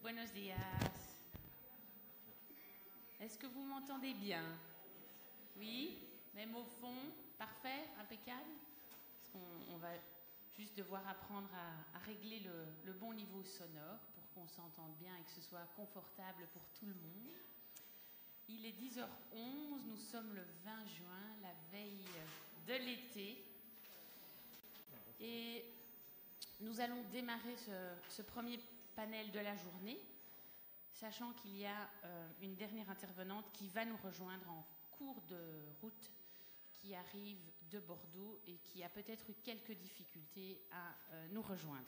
Buenos días. Est-ce que vous m'entendez bien? Oui? Même au fond? Parfait? Impeccable? Qu'on on va juste devoir apprendre à, à régler le, le bon niveau sonore pour qu'on s'entende bien et que ce soit confortable pour tout le monde. Il est 10h11, nous sommes le 20 juin, la veille de l'été. Et nous allons démarrer ce, premier panel de la journée, sachant qu'il y a euh, une dernière intervenante qui va nous rejoindre en cours de route, qui arrive de Bordeaux et qui a peut-être eu quelques difficultés à euh, nous rejoindre.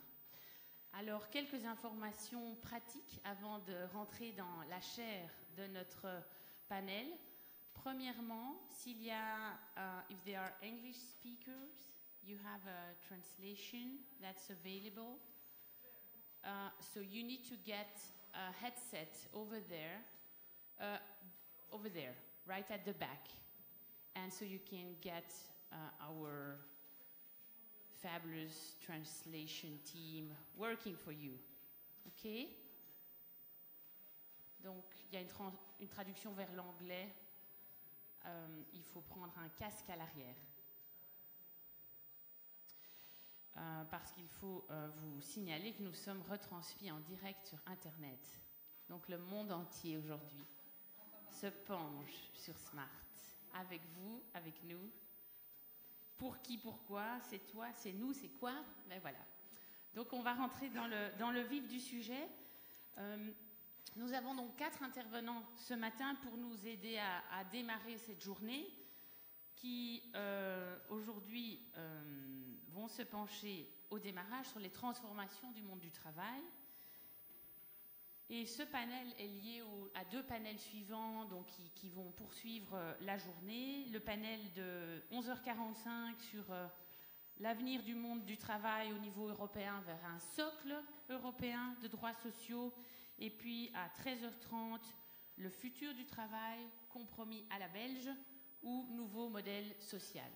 Alors, quelques informations pratiques avant de rentrer dans la chair de notre panel. Premièrement, s'il y a, uh, if there are English speakers, you have a translation that's available. Uh, so you need to get a headset over there, uh, over there, right at the back, and so you can get uh, our fabulous translation team working for you. OK Donc, il y a une, une traduction vers l'anglais. Euh, il faut prendre un casque à l'arrière. Euh, parce qu'il faut euh, vous signaler que nous sommes retransmis en direct sur Internet. Donc, le monde entier aujourd'hui se penche sur Smart. Avec vous, avec nous. Pour qui, pourquoi C'est toi, c'est nous, c'est quoi? Ben voilà. Donc, on va rentrer dans le, dans le vif du sujet. Euh, nous avons donc quatre intervenants ce matin pour nous aider à, démarrer cette journée qui aujourd'hui vont se pencher au démarrage sur les transformations du monde du travail. Et ce panel est lié à deux panels suivants donc, qui, qui, vont poursuivre euh, la journée. Le panel de 11h45 sur euh, l'avenir du monde du travail au niveau européen vers un socle européen de droits sociaux. Et puis à 13h30, le futur du travail, compromis à la belge ou nouveau modèle social.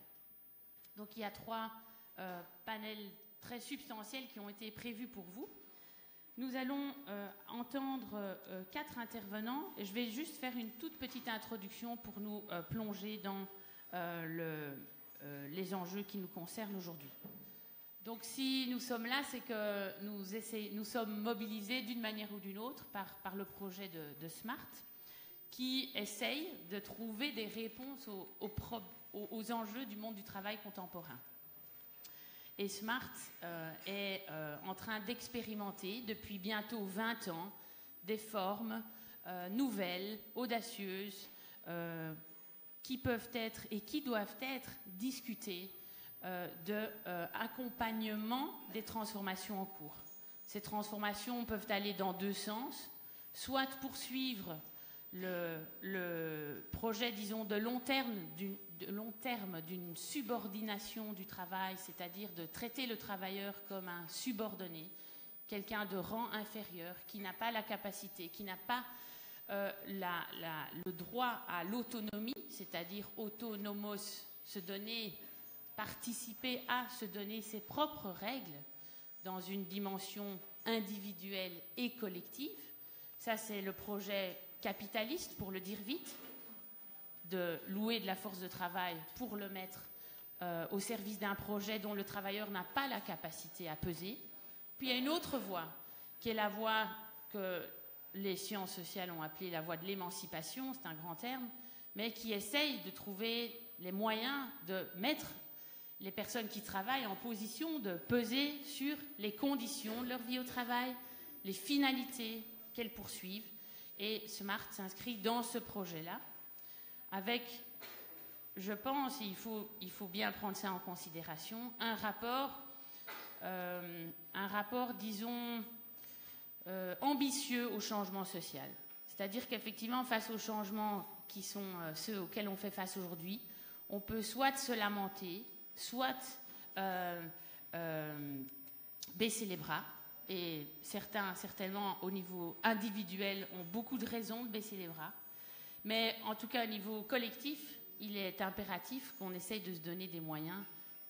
Donc il y a trois euh, panels très substantiels qui ont été prévus pour vous. Nous allons euh, entendre euh, quatre intervenants je vais juste faire une toute petite introduction pour nous euh, plonger dans le, les enjeux qui nous concernent aujourd'hui. Donc si nous sommes là, c'est que nous, sommes mobilisés d'une manière ou d'une autre par, le projet de, Smart qui essaye de trouver des réponses aux enjeux du monde du travail contemporain. Et Smart euh, est euh, en train d'expérimenter depuis bientôt 20 ans des formes euh, nouvelles, audacieuses, qui peuvent être et qui doivent être discutées de accompagnement des transformations en cours. Ces transformations peuvent aller dans deux sens, soit poursuivre le, le projet, disons, de long terme d'une de long terme d'une subordination du travail, c'est-à-dire de traiter le travailleur comme un subordonné, quelqu'un de rang inférieur, qui n'a pas la capacité, qui n'a pas euh, le droit à l'autonomie, c'est-à-dire autonomos, se donner, participer à se donner ses propres règles dans une dimension individuelle et collective. Ça, c'est le projet capitaliste, pour le dire vite, de louer de la force de travail pour le mettre euh, au service d'un projet dont le travailleur n'a pas la capacité à peser. Puis il y a une autre voie, qui est la voie que les sciences sociales ont appelée la voie de l'émancipation, c'est un grand terme, mais qui essaye de trouver les moyens de mettre les personnes qui travaillent en position de peser sur les conditions de leur vie au travail, les finalités qu'elles poursuivent. Et Smart s'inscrit dans ce projet-là avec, je pense, il faut, il faut bien prendre ça en considération, un rapport, euh, un rapport disons, euh, ambitieux au changement social. C'est-à-dire qu'effectivement, face aux changements qui sont euh, ceux auxquels on fait face aujourd'hui, on peut soit se lamenter, soit baisser les bras. Et certains, certainement, au niveau individuel, ont beaucoup de raisons de baisser les bras. Mais en tout cas, au niveau collectif, il est impératif qu'on essaye de se donner des moyens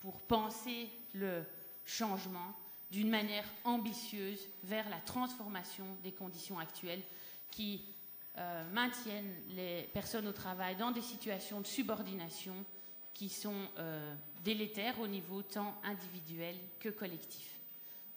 pour penser le changement d'une manière ambitieuse vers la transformation des conditions actuelles qui euh, maintiennent les personnes au travail dans des situations de subordination qui sont euh, délétères au niveau tant individuel que collectif.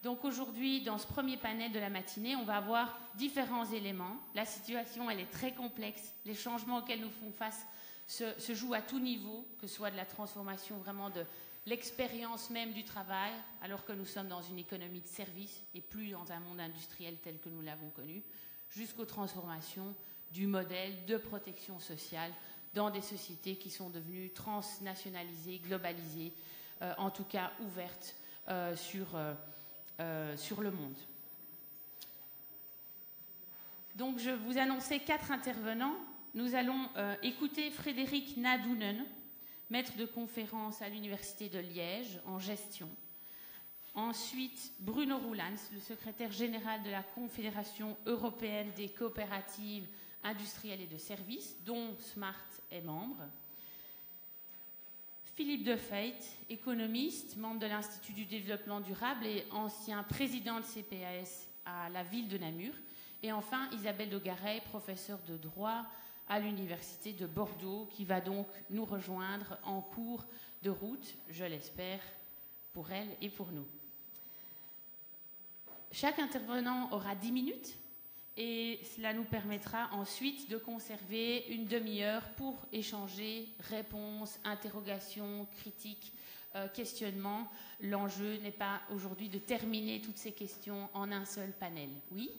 Donc aujourd'hui, dans ce premier panel de la matinée, on va avoir différents éléments. La situation, elle est très complexe. Les changements auxquels nous faisons face se, se jouent à tout niveau, que ce soit de la transformation vraiment de l'expérience même du travail, alors que nous sommes dans une économie de service et plus dans un monde industriel tel que nous l'avons connu, jusqu'aux transformations du modèle de protection sociale dans des sociétés qui sont devenues transnationalisées, globalisées, euh, en tout cas ouvertes euh, sur, euh, euh, sur le monde. Donc je vous annonçais quatre intervenants. Nous allons euh, écouter Frédéric Nadounen, maître de conférence à l'Université de Liège en gestion. Ensuite, Bruno Roulans, le secrétaire général de la Confédération européenne des coopératives industrielles et de services, dont Smart est membre. Philippe Defeit, économiste, membre de l'Institut du développement durable et ancien président de CPAS à la ville de Namur. Et enfin, Isabelle Dogaret, professeure de droit à l'Université de Bordeaux, qui va donc nous rejoindre en cours de route, je l'espère, pour elle et pour nous. Chaque intervenant aura 10 minutes et cela nous permettra ensuite de conserver une demi-heure pour échanger réponses, interrogations, critiques, euh, questionnements. L'enjeu n'est pas aujourd'hui de terminer toutes ces questions en un seul panel. Oui?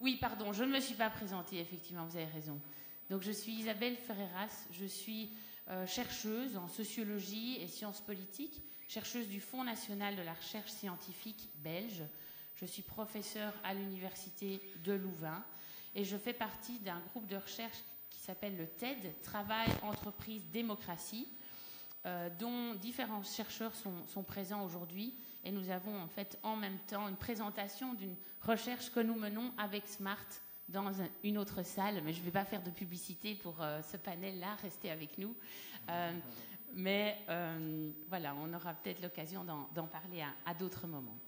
Oui, pardon, je ne me suis pas présentée, effectivement, vous avez raison. Donc je suis Isabelle Ferreras, je suis euh, chercheuse en sociologie et sciences politiques, chercheuse du Fonds national de la recherche scientifique belge. Je suis professeure à l'université de Louvain et je fais partie d'un groupe de recherche qui s'appelle le TED, Travail, Entreprise, Démocratie, euh, dont différents chercheurs sont, présents aujourd'hui. Et nous avons en fait en même temps une présentation d'une recherche que nous menons avec Smart dans un, une autre salle, mais je ne vais pas faire de publicité pour euh, ce panel-là, restez avec nous. Euh, mais voilà, on aura peut-être l'occasion d'en parler à d'autres moments.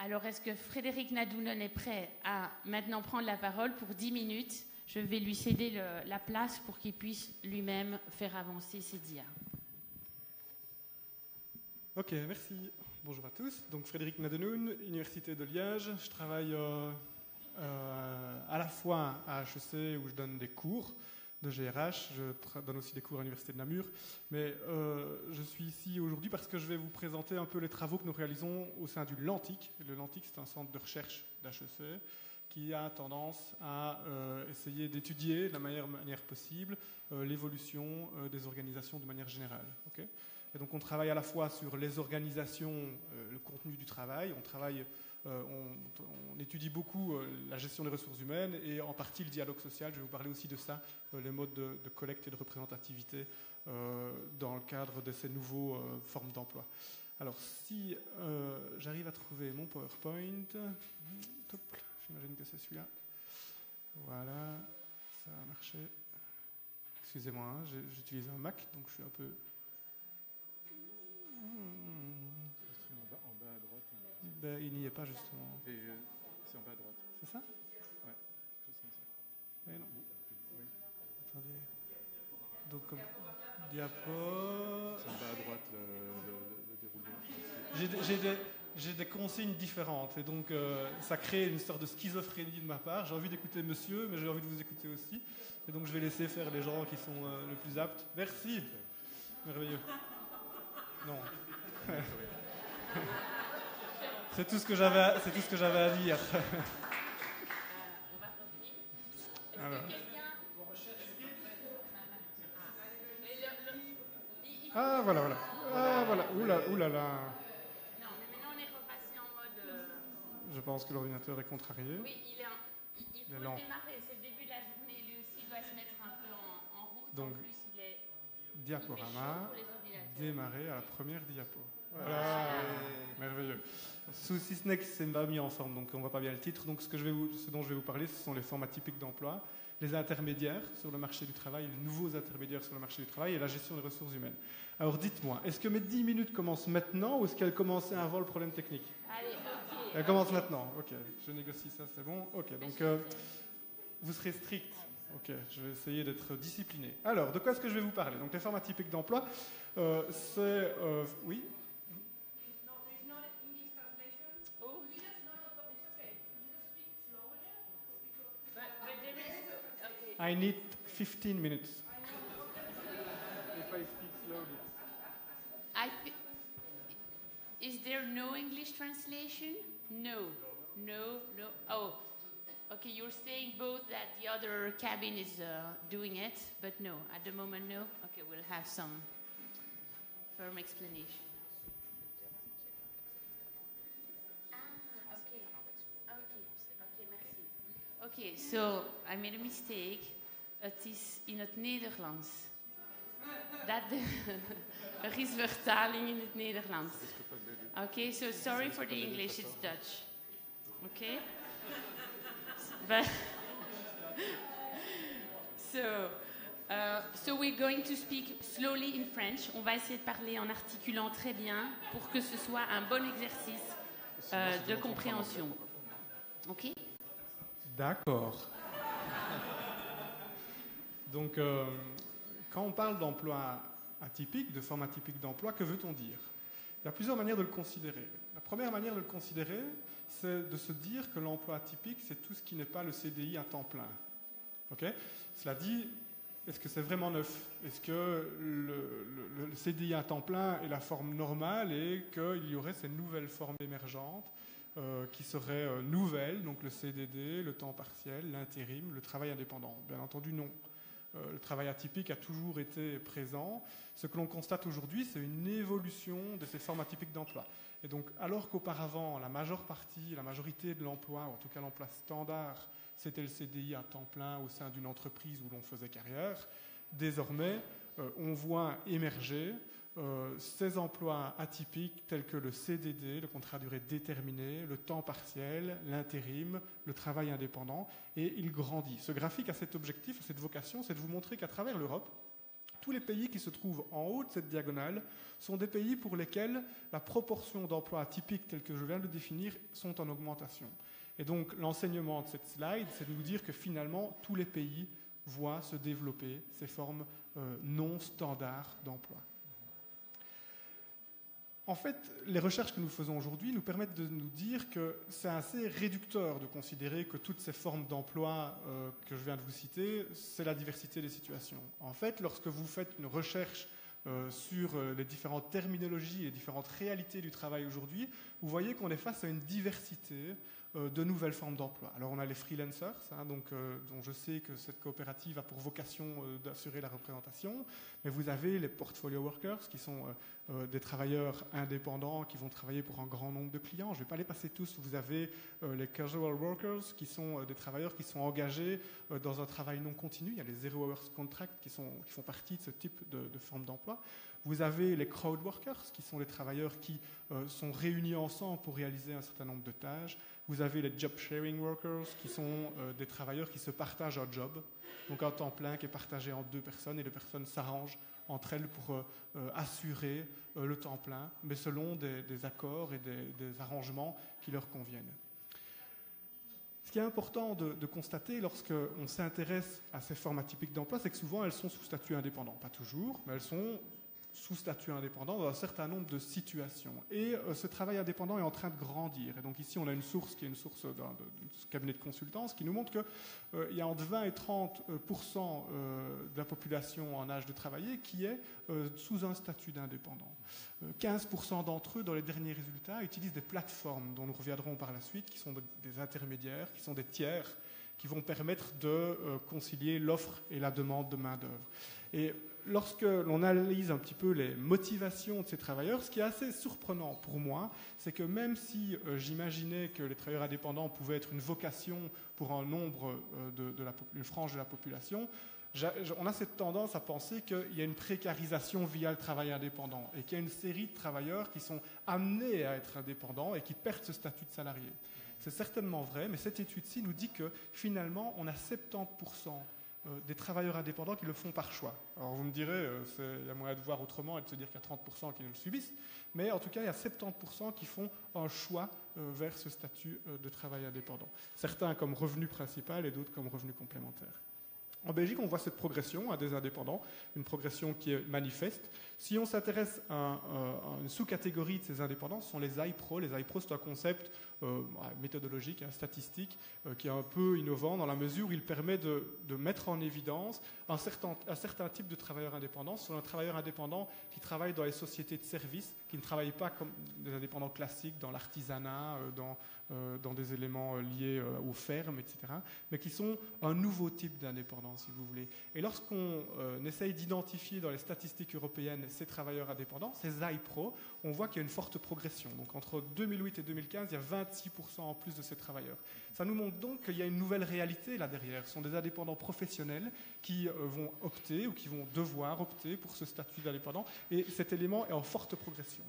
Alors, est-ce que Frédéric Nadounen est prêt à maintenant prendre la parole pour 10 minutes? Je vais lui céder la place pour qu'il puisse lui-même faire avancer ses dias. Ok, merci. Bonjour à tous. Donc Frédéric Nadenoun, Université de Liège. Je travaille euh, euh, à la fois à HEC où je donne des cours de GRH, je donne aussi des cours à l'Université de Namur, mais euh, je suis ici aujourd'hui parce que je vais vous présenter un peu les travaux que nous réalisons au sein du Lantic. Le Lantic, c'est un centre de recherche d'HEC qui a tendance à euh, essayer d'étudier de la meilleure manière possible euh, l'évolution des organisations de manière générale. Et donc on travaille à la fois sur les organisations, le contenu du travail, on travaille euh, on, étudie beaucoup euh, la gestion des ressources humaines et en partie le dialogue social. Je vais vous parler aussi de ça, euh, les modes de, collecte et de représentativité dans le cadre de ces nouveaux formes d'emploi. Alors, si j'arrive à trouver mon PowerPoint, j'imagine que c'est celui-là. Voilà, ça a marché. Excusez-moi, hein, j'utilise un Mac, donc je suis un peu. Ben, il n'y est pas justement. C'est en bas à droite. C'est ça? Ouais. Mais non. Oui. Attendez. Donc comme diapo. C'est en bas à droite le, le, le, le déroulement. J'ai des, j'ai des consignes différentes et donc euh, ça crée une sorte de schizophrénie de ma part. J'ai envie d'écouter monsieur, mais j'ai envie de vous écouter aussi. Et donc je vais laisser faire les gens qui sont euh, le plus aptes. Merci. Merveilleux. Non. C'est tout ce que j'avais, c'est tout ce que j'avais à dire. Alors. Ah voilà voilà. Ah voilà. Oula oula là. Non, mais maintenant on est repassé en mode. Euh... Je pense que l'ordinateur est contrarié. Oui, il est. En... Il, il faut Il démarrer. C'est le début de la journée. Lui aussi doit se mettre un peu en, en route. Donc, en plus, il est. Diaporama. il. Démarrer à la première diapo. Voilà. Merveilleux. Sous Sysnex, c'est pas mis ensemble, donc on voit pas bien le titre. Donc ce, que je vais vous, ce dont je vais vous parler, ce sont les formats typiques d'emploi. les intermédiaires sur le marché du travail, les nouveaux intermédiaires sur le marché du travail et la gestion des ressources humaines. Alors dites-moi, est-ce que mes 10 minutes commencent maintenant ou est-ce qu'elles commençaient avant le problème technique? Allez, ok. Elles commencent maintenant, ok. Je négocie ça, c'est bon Ok, donc euh, vous serez strict. Ok, je vais essayer d'être discipliné. Alors, de quoi est-ce que je vais vous parler? Donc les formats typiques d'emploi, euh, c'est... euh, oui? I need 15 minutes. If I speak slowly. I is there no English translation? No. No, no. Oh, okay. You're saying both that the other cabin is uh, doing it, but no. At the moment, no. Okay, we'll have some firm explanation. Okay, so I made a mistake. Het is in het Nederlands. Dat er is vertaling in het Nederlands. Oké, so sorry for the English, it's Dutch. But so, uh, so we're going to speak slowly in French. On va essayer de parler en articulant très bien pour que ce soit un bon exercice euh, de compréhension. Ok? D'accord. Donc, euh, quand on parle d'emploi atypique, de format typique d'emploi, que veut-on dire? Il y a plusieurs manières de le considérer. La première manière de le considérer, c'est de se dire que l'emploi atypique, c'est tout ce qui n'est pas le CDI à temps plein. Ok? Cela dit, est-ce que c'est vraiment neuf? Est-ce que le CDI à temps plein est la forme normale et qu'il y aurait ces nouvelles formes émergentes? Euh, qui seraient euh, nouvelles, donc le CDD, le temps partiel, l'intérim, le travail indépendant Bien entendu, non. Euh, le travail atypique a toujours été présent. Ce que l'on constate aujourd'hui, c'est une évolution de ces formes atypiques d'emploi. Et donc, alors qu'auparavant, la majeure partie, la majorité de l'emploi, ou en tout cas l'emploi standard, c'était le CDI à temps plein au sein d'une entreprise où l'on faisait carrière, désormais, on voit émerger ces emplois atypiques tels que le CDD, le contrat à durée déterminée, le temps partiel, l'intérim, le travail indépendant, et il grandit. Ce graphique a cet objectif, cette vocation, c'est de vous montrer qu'à travers l'Europe, tous les pays qui se trouvent en haut de cette diagonale sont des pays pour lesquels la proportion d'emplois atypiques tels que je viens de le définir sont en augmentation. Et donc l'enseignement de cette slide, c'est de nous dire que finalement tous les pays voient se développer ces formes euh, non standards d'emploi. En fait, les recherches que nous faisons aujourd'hui nous permettent de nous dire que c'est assez réducteur de considérer que toutes ces formes d'emploi euh, que je viens de vous citer, c'est la diversité des situations. En fait, lorsque vous faites une recherche euh, sur euh, les différentes terminologies et les différentes réalités du travail aujourd'hui, vous voyez qu'on est face à une diversité de nouvelles formes d'emploi. Alors on a les freelancers, hein, donc, euh, dont je sais que cette coopérative a pour vocation euh, d'assurer la représentation, mais vous avez les portfolio workers, qui sont euh, euh, des travailleurs indépendants qui vont travailler pour un grand nombre de clients. Je ne vais pas les passer tous. Vous avez euh, les casual workers, qui sont euh, des travailleurs qui sont engagés euh, dans un travail non continu. Il y a les zero hours contract qui, font partie de ce type de, de forme d'emploi. Vous avez les crowd workers, qui sont les travailleurs qui euh, sont réunis ensemble pour réaliser un certain nombre de tâches. Vous avez les job sharing workers, qui sont euh, des travailleurs qui se partagent un job, donc un temps plein qui est partagé en deux personnes, et les personnes s'arrangent entre elles pour euh, euh, assurer le temps plein, mais selon des, accords et des, des arrangements qui leur conviennent. Ce qui est important de, de constater lorsqu'on s'intéresse à ces formes atypiques d'emploi, c'est que souvent elles sont sous statut indépendant. Pas toujours, mais elles sont sous statut indépendant dans un certain nombre de situations. Et euh, ce travail indépendant est en train de grandir. Et donc ici, on a une source qui est une source d'un de, de cabinet de consultance qui nous montre qu'il euh, y a entre 20 et 30 euh, euh, de la population en âge de travailler qui est euh, sous un statut d'indépendant. 15% d'entre eux, dans les derniers résultats, utilisent des plateformes dont nous reviendrons par la suite, qui sont des intermédiaires, qui sont des tiers, qui vont permettre de euh, concilier l'offre et la demande de main-d'œuvre. Et lorsque l'on analyse un petit peu les motivations de ces travailleurs, ce qui est assez surprenant pour moi, c'est que même si euh, j'imaginais que les travailleurs indépendants pouvaient être une vocation pour un nombre euh, de, la, une frange de la population, on a cette tendance à penser qu'il y a une précarisation via le travail indépendant et qu'il y a une série de travailleurs qui sont amenés à être indépendants et qui perdent ce statut de salarié. C'est certainement vrai, mais cette étude-ci nous dit que finalement, on a 70% euh, des travailleurs indépendants qui le font par choix. Alors vous me direz, euh, il y a moyen de voir autrement et de se dire qu'il y a 30% qui le subissent, mais en tout cas, il y a 70% qui font un choix euh, vers ce statut de travail indépendant. Certains comme revenu principal et d'autres comme revenu complémentaire. En Belgique, on voit cette progression à des indépendants, une progression qui est manifeste. Si on s'intéresse à, une sous-catégorie de ces indépendants, ce sont les iPro. Les iPro, c'est un concept euh, méthodologique, hein, statistique, euh, qui est un peu innovant dans la mesure où il permet de, mettre en évidence un certain, type de travailleurs indépendants. Ce sont un travailleur indépendant qui travaille dans les sociétés de services, qui ne travaillent pas comme des indépendants classiques dans l'artisanat, euh, dans euh, des éléments euh, liés euh, aux fermes, etc., mais qui sont un nouveau type d'indépendance, si vous voulez. Et lorsqu'on essaye d'identifier dans les statistiques européennes ces travailleurs indépendants, ces iPro, on voit qu'il y a une forte progression. Donc entre 2008 et 2015, il y a 26% en plus de ces travailleurs. Ça nous montre donc qu'il y a une nouvelle réalité là derrière. Ce sont des indépendants professionnels qui vont opter ou qui vont devoir opter pour ce statut d'indépendant, et cet élément est en forte progression.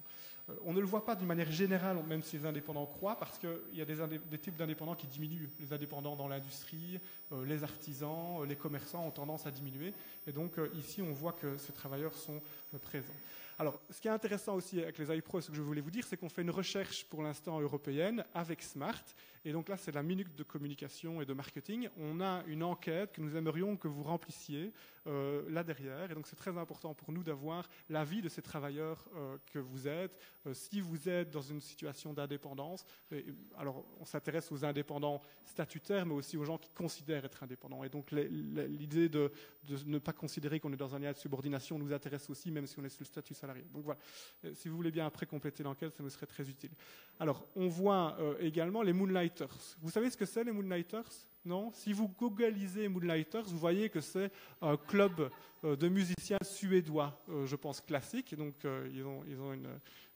Euh, on ne le voit pas d'une manière générale, même si les indépendants croient, parce qu'il y a des, types d'indépendants qui diminuent. Les indépendants dans l'industrie, euh, les artisans, euh, les commerçants ont tendance à diminuer. Et donc ici, on voit que ces travailleurs sont présents. Alors, ce qui est intéressant aussi avec les iPro, ce que je voulais vous dire, c'est qu'on fait une recherche pour l'instant européenne avec Smart. Et donc là, c'est la minute de communication et de marketing. On a une enquête que nous aimerions que vous remplissiez euh, là derrière. Et donc, c'est très important pour nous d'avoir l'avis de ces travailleurs euh, que vous êtes. Euh, si vous êtes dans une situation d'indépendance, alors on s'intéresse aux indépendants statutaires, mais aussi aux gens qui considèrent être indépendants. Et donc, l'idée de, de, ne pas considérer qu'on est dans un lien de subordination nous intéresse aussi, même si on est sous le statut salarié. Donc voilà, si vous voulez bien après compléter l'enquête, ça nous serait très utile. Alors, on voit euh, également les Moonlighters. Vous savez ce que c'est les Moonlighters? Non? Si vous googlez Moonlighters, vous voyez que c'est un club euh, de musiciens suédois, je pense classique. Donc, ils ont, ils ont une,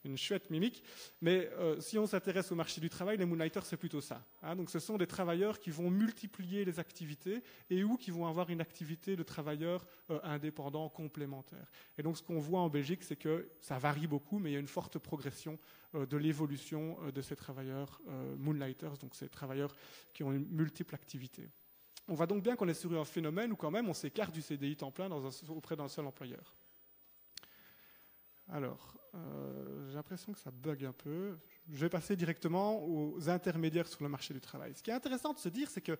une chouette mimique. Mais euh, si on s'intéresse au marché du travail, les Moonlighters, c'est plutôt ça. Hein. donc ce sont des travailleurs qui vont multiplier les activités et ou qui vont avoir une activité de travailleurs euh, indépendants complémentaires. Et donc ce qu'on voit en Belgique, c'est que ça varie beaucoup, mais il y a une forte progression euh, de l'évolution de ces travailleurs Moonlighters, donc ces travailleurs qui ont une multiple activité. On voit donc bien qu'on est sur un phénomène où quand même on s'écarte du CDI temps plein auprès d'un seul employeur. Alors, euh, j'ai l'impression que ça bug un peu. Je vais passer directement aux intermédiaires sur le marché du travail. Ce qui est intéressant de se dire, c'est que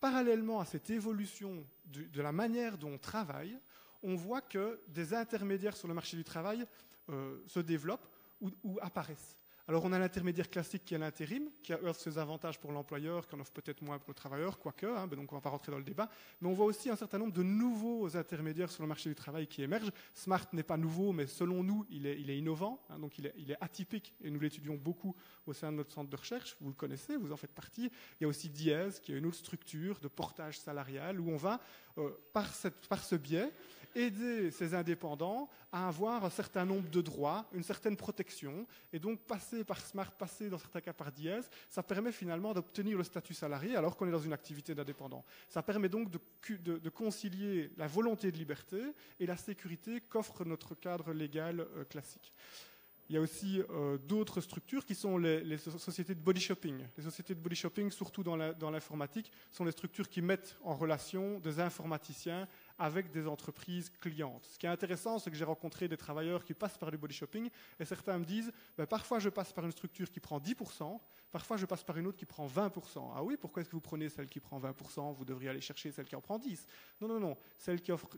parallèlement à cette évolution de, la manière dont on travaille, on voit que des intermédiaires sur le marché du travail euh, se développent ou apparaissent. Alors on a l'intermédiaire classique qui est l'intérim, qui a ses avantages pour l'employeur, qui en offre peut-être moins pour le travailleur, quoique, hein, donc on ne va pas rentrer dans le débat. Mais on voit aussi un certain nombre de nouveaux intermédiaires sur le marché du travail qui émergent. Smart n'est pas nouveau, mais selon nous, il est, innovant, hein, donc il est, atypique, et nous l'étudions beaucoup au sein de notre centre de recherche. Vous le connaissez, vous en faites partie. Il y a aussi Diez, qui est une autre structure de portage salarial, où on va, euh, par, par ce biais, aider ces indépendants à avoir un certain nombre de droits, une certaine protection, et donc passer par Smart, passer dans certains cas par Diez, ça permet finalement d'obtenir le statut salarié alors qu'on est dans une activité d'indépendant. Ça permet donc de, concilier la volonté de liberté et la sécurité qu'offre notre cadre légal euh, classique. Il y a aussi euh, d'autres structures qui sont les, sociétés de body shopping. Les sociétés de body shopping, surtout dans l'informatique, sont les structures qui mettent en relation des informaticiens avec des entreprises clientes. Ce qui est intéressant, c'est que j'ai rencontré des travailleurs qui passent par du body shopping et certains me disent ben, parfois je passe par une structure qui prend 10%, parfois je passe par une autre qui prend 20%. Ah oui, pourquoi est-ce que vous prenez celle qui prend 20% Vous devriez aller chercher celle qui en prend 10%. Non, non, non. Celle qui, offre,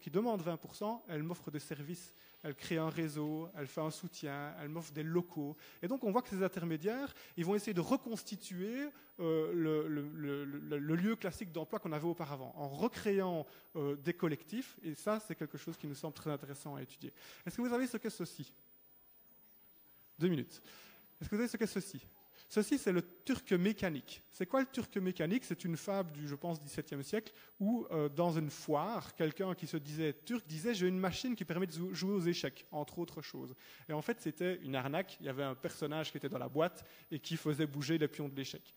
qui, demande 20%, elle m'offre des services elle crée un réseau, elle fait un soutien, elle m'offre des locaux. Et donc on voit que ces intermédiaires, ils vont essayer de reconstituer euh, le, lieu classique d'emploi qu'on avait auparavant, en recréant euh, des collectifs. Et ça, c'est quelque chose qui nous semble très intéressant à étudier. Est-ce que vous savez ce qu'est ceci? Deux minutes. Est-ce que vous savez ce qu'est ceci? Ceci, c'est le turc mécanique. C'est quoi le turc mécanique? C'est une fable du, je pense, XVIIe siècle où, euh, dans une foire, quelqu'un qui se disait turc disait J'ai une machine qui permet de jouer aux échecs, entre autres choses. Et en fait, c'était une arnaque. Il y avait un personnage qui était dans la boîte et qui faisait bouger les pions de l'échec.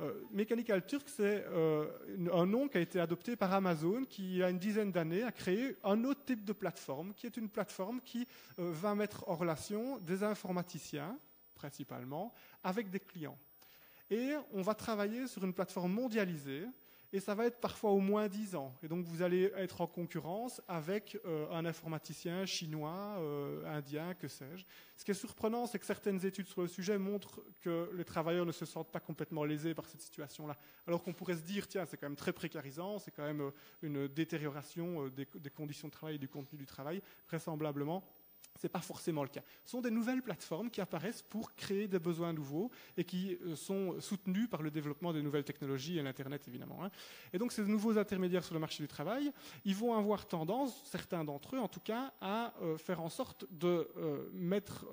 Euh, Mechanical Turk, c'est euh, un nom qui a été adopté par Amazon, qui, il y a une dizaine d'années, a créé un autre type de plateforme, qui est une plateforme qui euh, va mettre en relation des informaticiens, principalement, avec des clients. Et on va travailler sur une plateforme mondialisée et ça va être parfois au moins 10 ans. Et donc vous allez être en concurrence avec euh, un informaticien chinois, euh, indien, que sais-je. Ce qui est surprenant, c'est que certaines études sur le sujet montrent que les travailleurs ne se sentent pas complètement lésés par cette situation-là. Alors qu'on pourrait se dire, tiens, c'est quand même très précarisant, c'est quand même euh, une détérioration des, des conditions de travail et du contenu du travail, vraisemblablement. Ce n'est pas forcément le cas. Ce sont des nouvelles plateformes qui apparaissent pour créer des besoins nouveaux et qui euh, sont soutenues par le développement des nouvelles technologies et l'Internet, évidemment. hein. Et donc, ces nouveaux intermédiaires sur le marché du travail, ils vont avoir tendance, certains d'entre eux en tout cas, à euh, faire en sorte de euh, mettre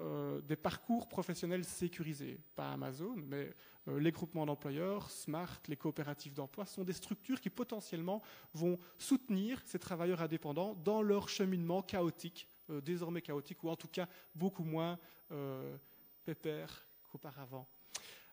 des parcours professionnels sécurisés. Pas Amazon, mais les groupements d'employeurs, Smart, les coopératives d'emploi sont des structures qui potentiellement vont soutenir ces travailleurs indépendants dans leur cheminement chaotique euh, désormais chaotique, ou en tout cas beaucoup moins euh, pépère qu'auparavant.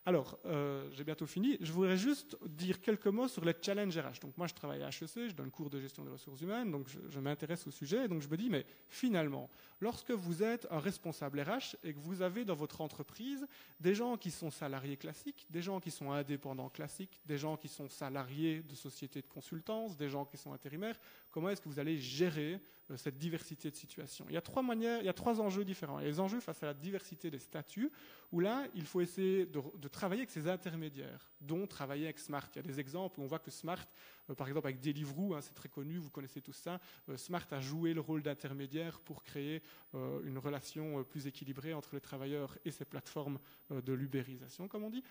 Alors, euh, j'ai bientôt fini. Je voudrais juste dire quelques mots sur les challenges RH. Donc, moi, je travaille à HEC, je donne cours de gestion des ressources humaines, donc je, m'intéresse au sujet. Donc, je me dis, mais finalement, lorsque vous êtes un responsable RH et que vous avez dans votre entreprise des gens qui sont salariés classiques, des gens qui sont indépendants classiques, des gens qui sont salariés de sociétés de consultance, des gens qui sont intérimaires, comment est-ce que vous allez gérer euh, cette diversité de situations Il y a trois manières, il y a trois enjeux différents. Il y a les enjeux face à la diversité des statuts, où là, il faut essayer de, de travailler avec ces intermédiaires, dont travailler avec Smart. Il y a des exemples où on voit que Smart, par exemple avec Deliveroo, hein, c'est très connu, vous connaissez tout ça, euh, Smart a joué le rôle d'intermédiaire pour créer euh, une relation euh, plus équilibrée entre les travailleurs et ces plateformes euh, de l'ubérisation, comme on dit.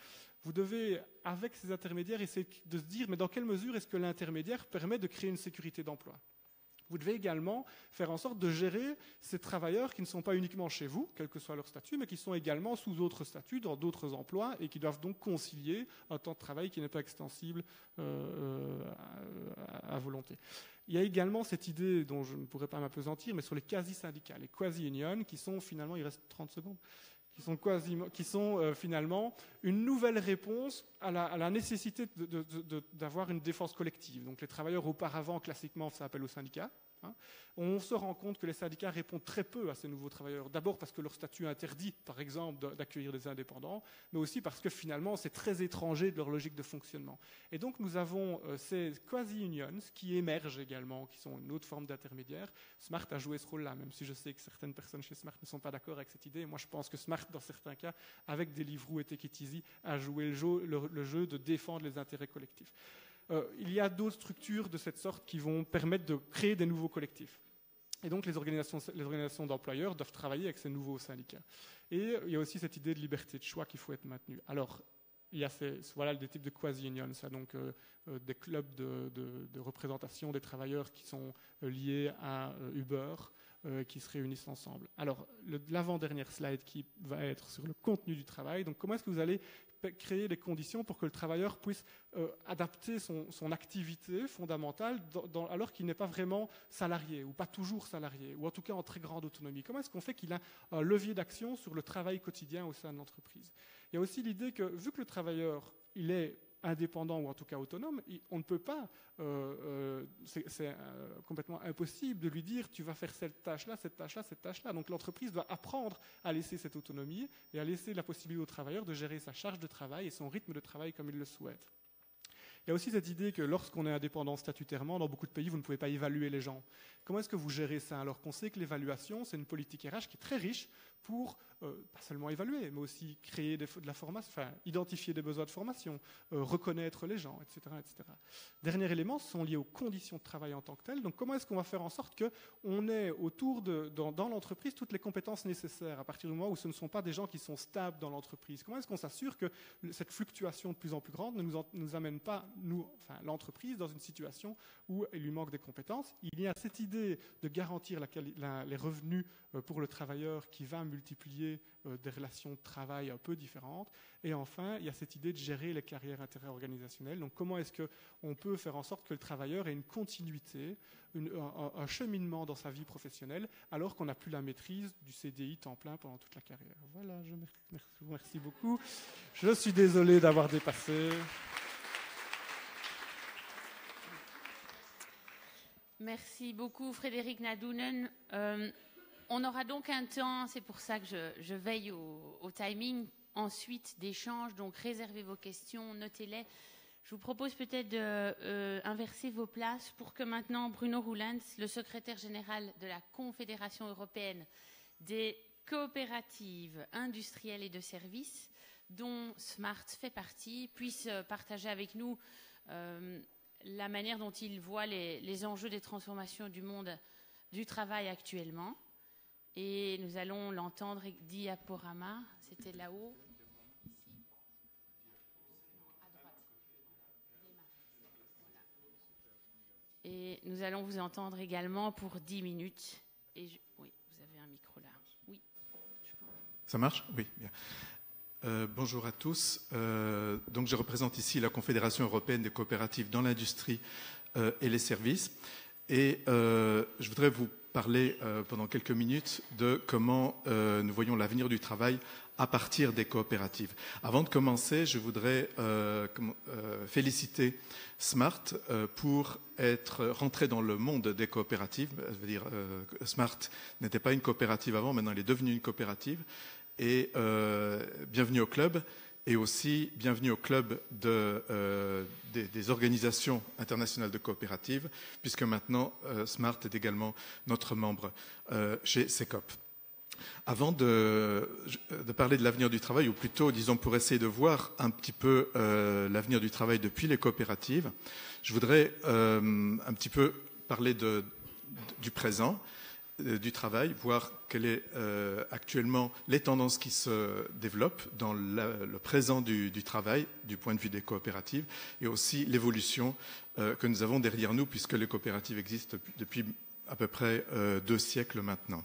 Vous devez, avec ces intermédiaires, essayer de se dire, mais dans quelle mesure est-ce que l'intermédiaire permet de créer une sécurité d'emploi? Vous devez également faire en sorte de gérer ces travailleurs qui ne sont pas uniquement chez vous, quel que soit leur statut, mais qui sont également sous d'autres statuts, dans d'autres emplois, et qui doivent donc concilier un temps de travail qui n'est pas extensible euh, à, à, volonté. Il y a également cette idée dont je ne pourrais pas m'apesantir, mais sur les quasi-syndicats, les quasi-unions, qui sont finalement, il reste 30 secondes, qui sont, qui sont euh, finalement une nouvelle réponse à la, à la nécessité d'avoir une défense collective. Donc les travailleurs auparavant, classiquement, ça appelle au syndicat. Hein. On se rend compte que les syndicats répondent très peu à ces nouveaux travailleurs. D'abord parce que leur statut interdit, par exemple, d'accueillir des indépendants, mais aussi parce que finalement c'est très étranger de leur logique de fonctionnement. Et donc nous avons euh, ces quasi-unions qui émergent également, qui sont une autre forme d'intermédiaire. Smart a joué ce rôle-là, même si je sais que certaines personnes chez Smart ne sont pas d'accord avec cette idée. Moi je pense que Smart, dans certains cas, avec Deliveroo et Easy, a joué le jeu de défendre les intérêts collectifs. Euh, il y a d'autres structures de cette sorte qui vont permettre de créer des nouveaux collectifs. Et donc les organisations, les organisations d'employeurs doivent travailler avec ces nouveaux syndicats. Et il y a aussi cette idée de liberté de choix qu'il faut être maintenue. Alors, il y a ces, voilà des types de quasi-unions, donc euh, euh, des clubs de, représentation des travailleurs qui sont liés à Uber, qui se réunissent ensemble. Alors, l'avant-dernière slide qui va être sur le contenu du travail. Donc, comment est-ce que vous allez créer les conditions pour que le travailleur puisse euh, adapter son, activité fondamentale alors qu'il n'est pas vraiment salarié ou pas toujours salarié ou en tout cas en très grande autonomie. Comment est-ce qu'on fait qu'il a un levier d'action sur le travail quotidien au sein de l'entreprise? Il y a aussi l'idée que vu que le travailleur il est indépendant ou en tout cas autonome, on ne peut pas, euh, euh, c'est euh, complètement impossible de lui dire tu vas faire cette tâche-là, cette tâche-là, cette tâche-là. Donc l'entreprise doit apprendre à laisser cette autonomie et à laisser la possibilité au travailleur de gérer sa charge de travail et son rythme de travail comme il le souhaite. Il y a aussi cette idée que lorsqu'on est indépendant statutairement, dans beaucoup de pays, vous ne pouvez pas évaluer les gens. Comment est-ce que vous gérez ça? Alors qu'on sait que l'évaluation, c'est une politique RH qui est très riche pour euh, pas seulement évaluer, mais aussi créer de la formation, identifier des besoins de formation, euh, reconnaître les gens, etc., etc. Dernier élément, sont liés aux conditions de travail en tant que telles. Donc, comment est-ce qu'on va faire en sorte qu'on ait autour de, dans, l'entreprise toutes les compétences nécessaires à partir du moment où ce ne sont pas des gens qui sont stables dans l'entreprise? Comment est-ce qu'on s'assure que cette fluctuation de plus en plus grande ne nous, amène pas, nous, l'entreprise, dans une situation où il lui manque des compétences? Il y a cette idée de garantir les revenus euh, pour le travailleur qui va multiplier euh, des relations de travail un peu différentes. Et enfin, il y a cette idée de gérer les carrières interorganisationnelles. Donc, comment est-ce qu'on peut faire en sorte que le travailleur ait une continuité, un, cheminement dans sa vie professionnelle, alors qu'on n'a plus la maîtrise du CDI temps plein pendant toute la carrière? Voilà, je merci, merci beaucoup. Je suis désolé d'avoir dépassé. Merci beaucoup, Frédéric Nadounen. Euh, on aura donc un temps, c'est pour ça que je, veille au, timing, ensuite d'échange. Donc réservez vos questions, notez-les. Je vous propose peut-être d'inverser euh, vos places pour que maintenant Bruno Roulens, le secrétaire général de la Confédération européenne des coopératives industrielles et de services, dont Smart fait partie, puisse partager avec nous euh, la manière dont il voit les enjeux des transformations du monde du travail actuellement. Et nous allons l'entendre diaporama. C'était là-haut. Et nous allons vous entendre également pour 10 minutes. Et oui, vous avez un micro là. Oui. Ça marche? Oui, bien. Euh, bonjour à tous. Euh, donc, je représente ici la Confédération européenne des coopératives dans l'industrie euh, et les services. Et je voudrais vous parler pendant quelques minutes de comment nous voyons l'avenir du travail à partir des coopératives. Avant de commencer, je voudrais euh, euh, féliciter Smart euh, pour être rentré dans le monde des coopératives. Dire, Smart n'était pas une coopérative avant, maintenant elle est devenue une coopérative. Et bienvenue au club et aussi bienvenue au club de, des, organisations internationales de coopératives, puisque maintenant Smart est également notre membre chez SECOP. Avant de, parler de l'avenir du travail, ou plutôt, disons, pour essayer de voir un petit peu euh, l'avenir du travail depuis les coopératives, je voudrais euh, un petit peu parler du présent euh, du travail, voir quelles sont actuellement les tendances qui se développent dans le présent du, travail du point de vue des coopératives et aussi l'évolution que nous avons derrière nous puisque les coopératives existent depuis à peu près deux siècles maintenant.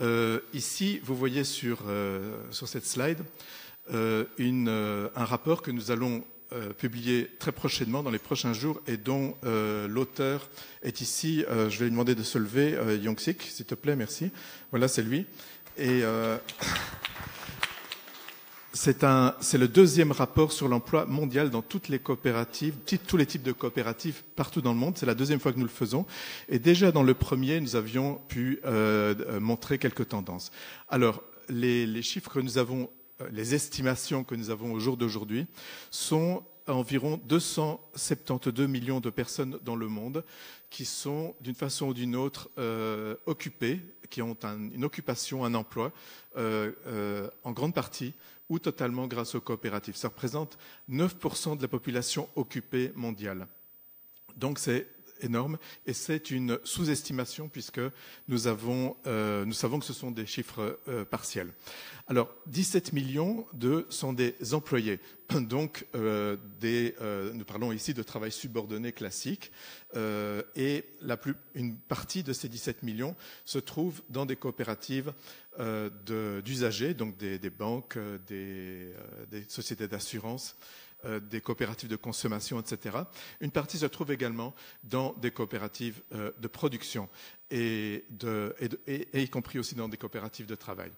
Euh, ici, vous voyez sur, euh, cette slide euh, un rapport que nous allons publier très prochainement, dans les prochains jours, et dont l'auteur est ici. je vais lui demander de se lever. Yongsik, s'il te plaît, merci. Voilà, c'est lui. Et c'est le deuxième rapport sur l'emploi mondial dans toutes les coopératives, tous les types de coopératives partout dans le monde. C'est la deuxième fois que nous le faisons. Et déjà dans le premier, nous avions pu euh, euh, montrer quelques tendances. Alors, les, chiffres que nous avons, euh, les estimations que nous avons au jour d'aujourd'hui sont environ 272 millions de personnes dans le monde qui sont d'une façon ou d'une autre occupées, qui ont une occupation, un emploi, en grande partie ou totalement grâce aux coopératives. Ça représente 9% de la population occupée mondiale. Donc c'est énorme et c'est une sous-estimation puisque nous, avons, euh, nous savons que ce sont des chiffres euh, partiels. Alors, 17 millions de sont des employés. Donc, euh, des, nous parlons ici de travail subordonné classique et la plus, une partie de ces 17 millions se trouve dans des coopératives d'usagers, donc des, banques, des sociétés d'assurance, euh, des coopératives de consommation, etc. Une partie se trouve également dans des coopératives euh, de production et, y compris aussi dans des coopératives de travail.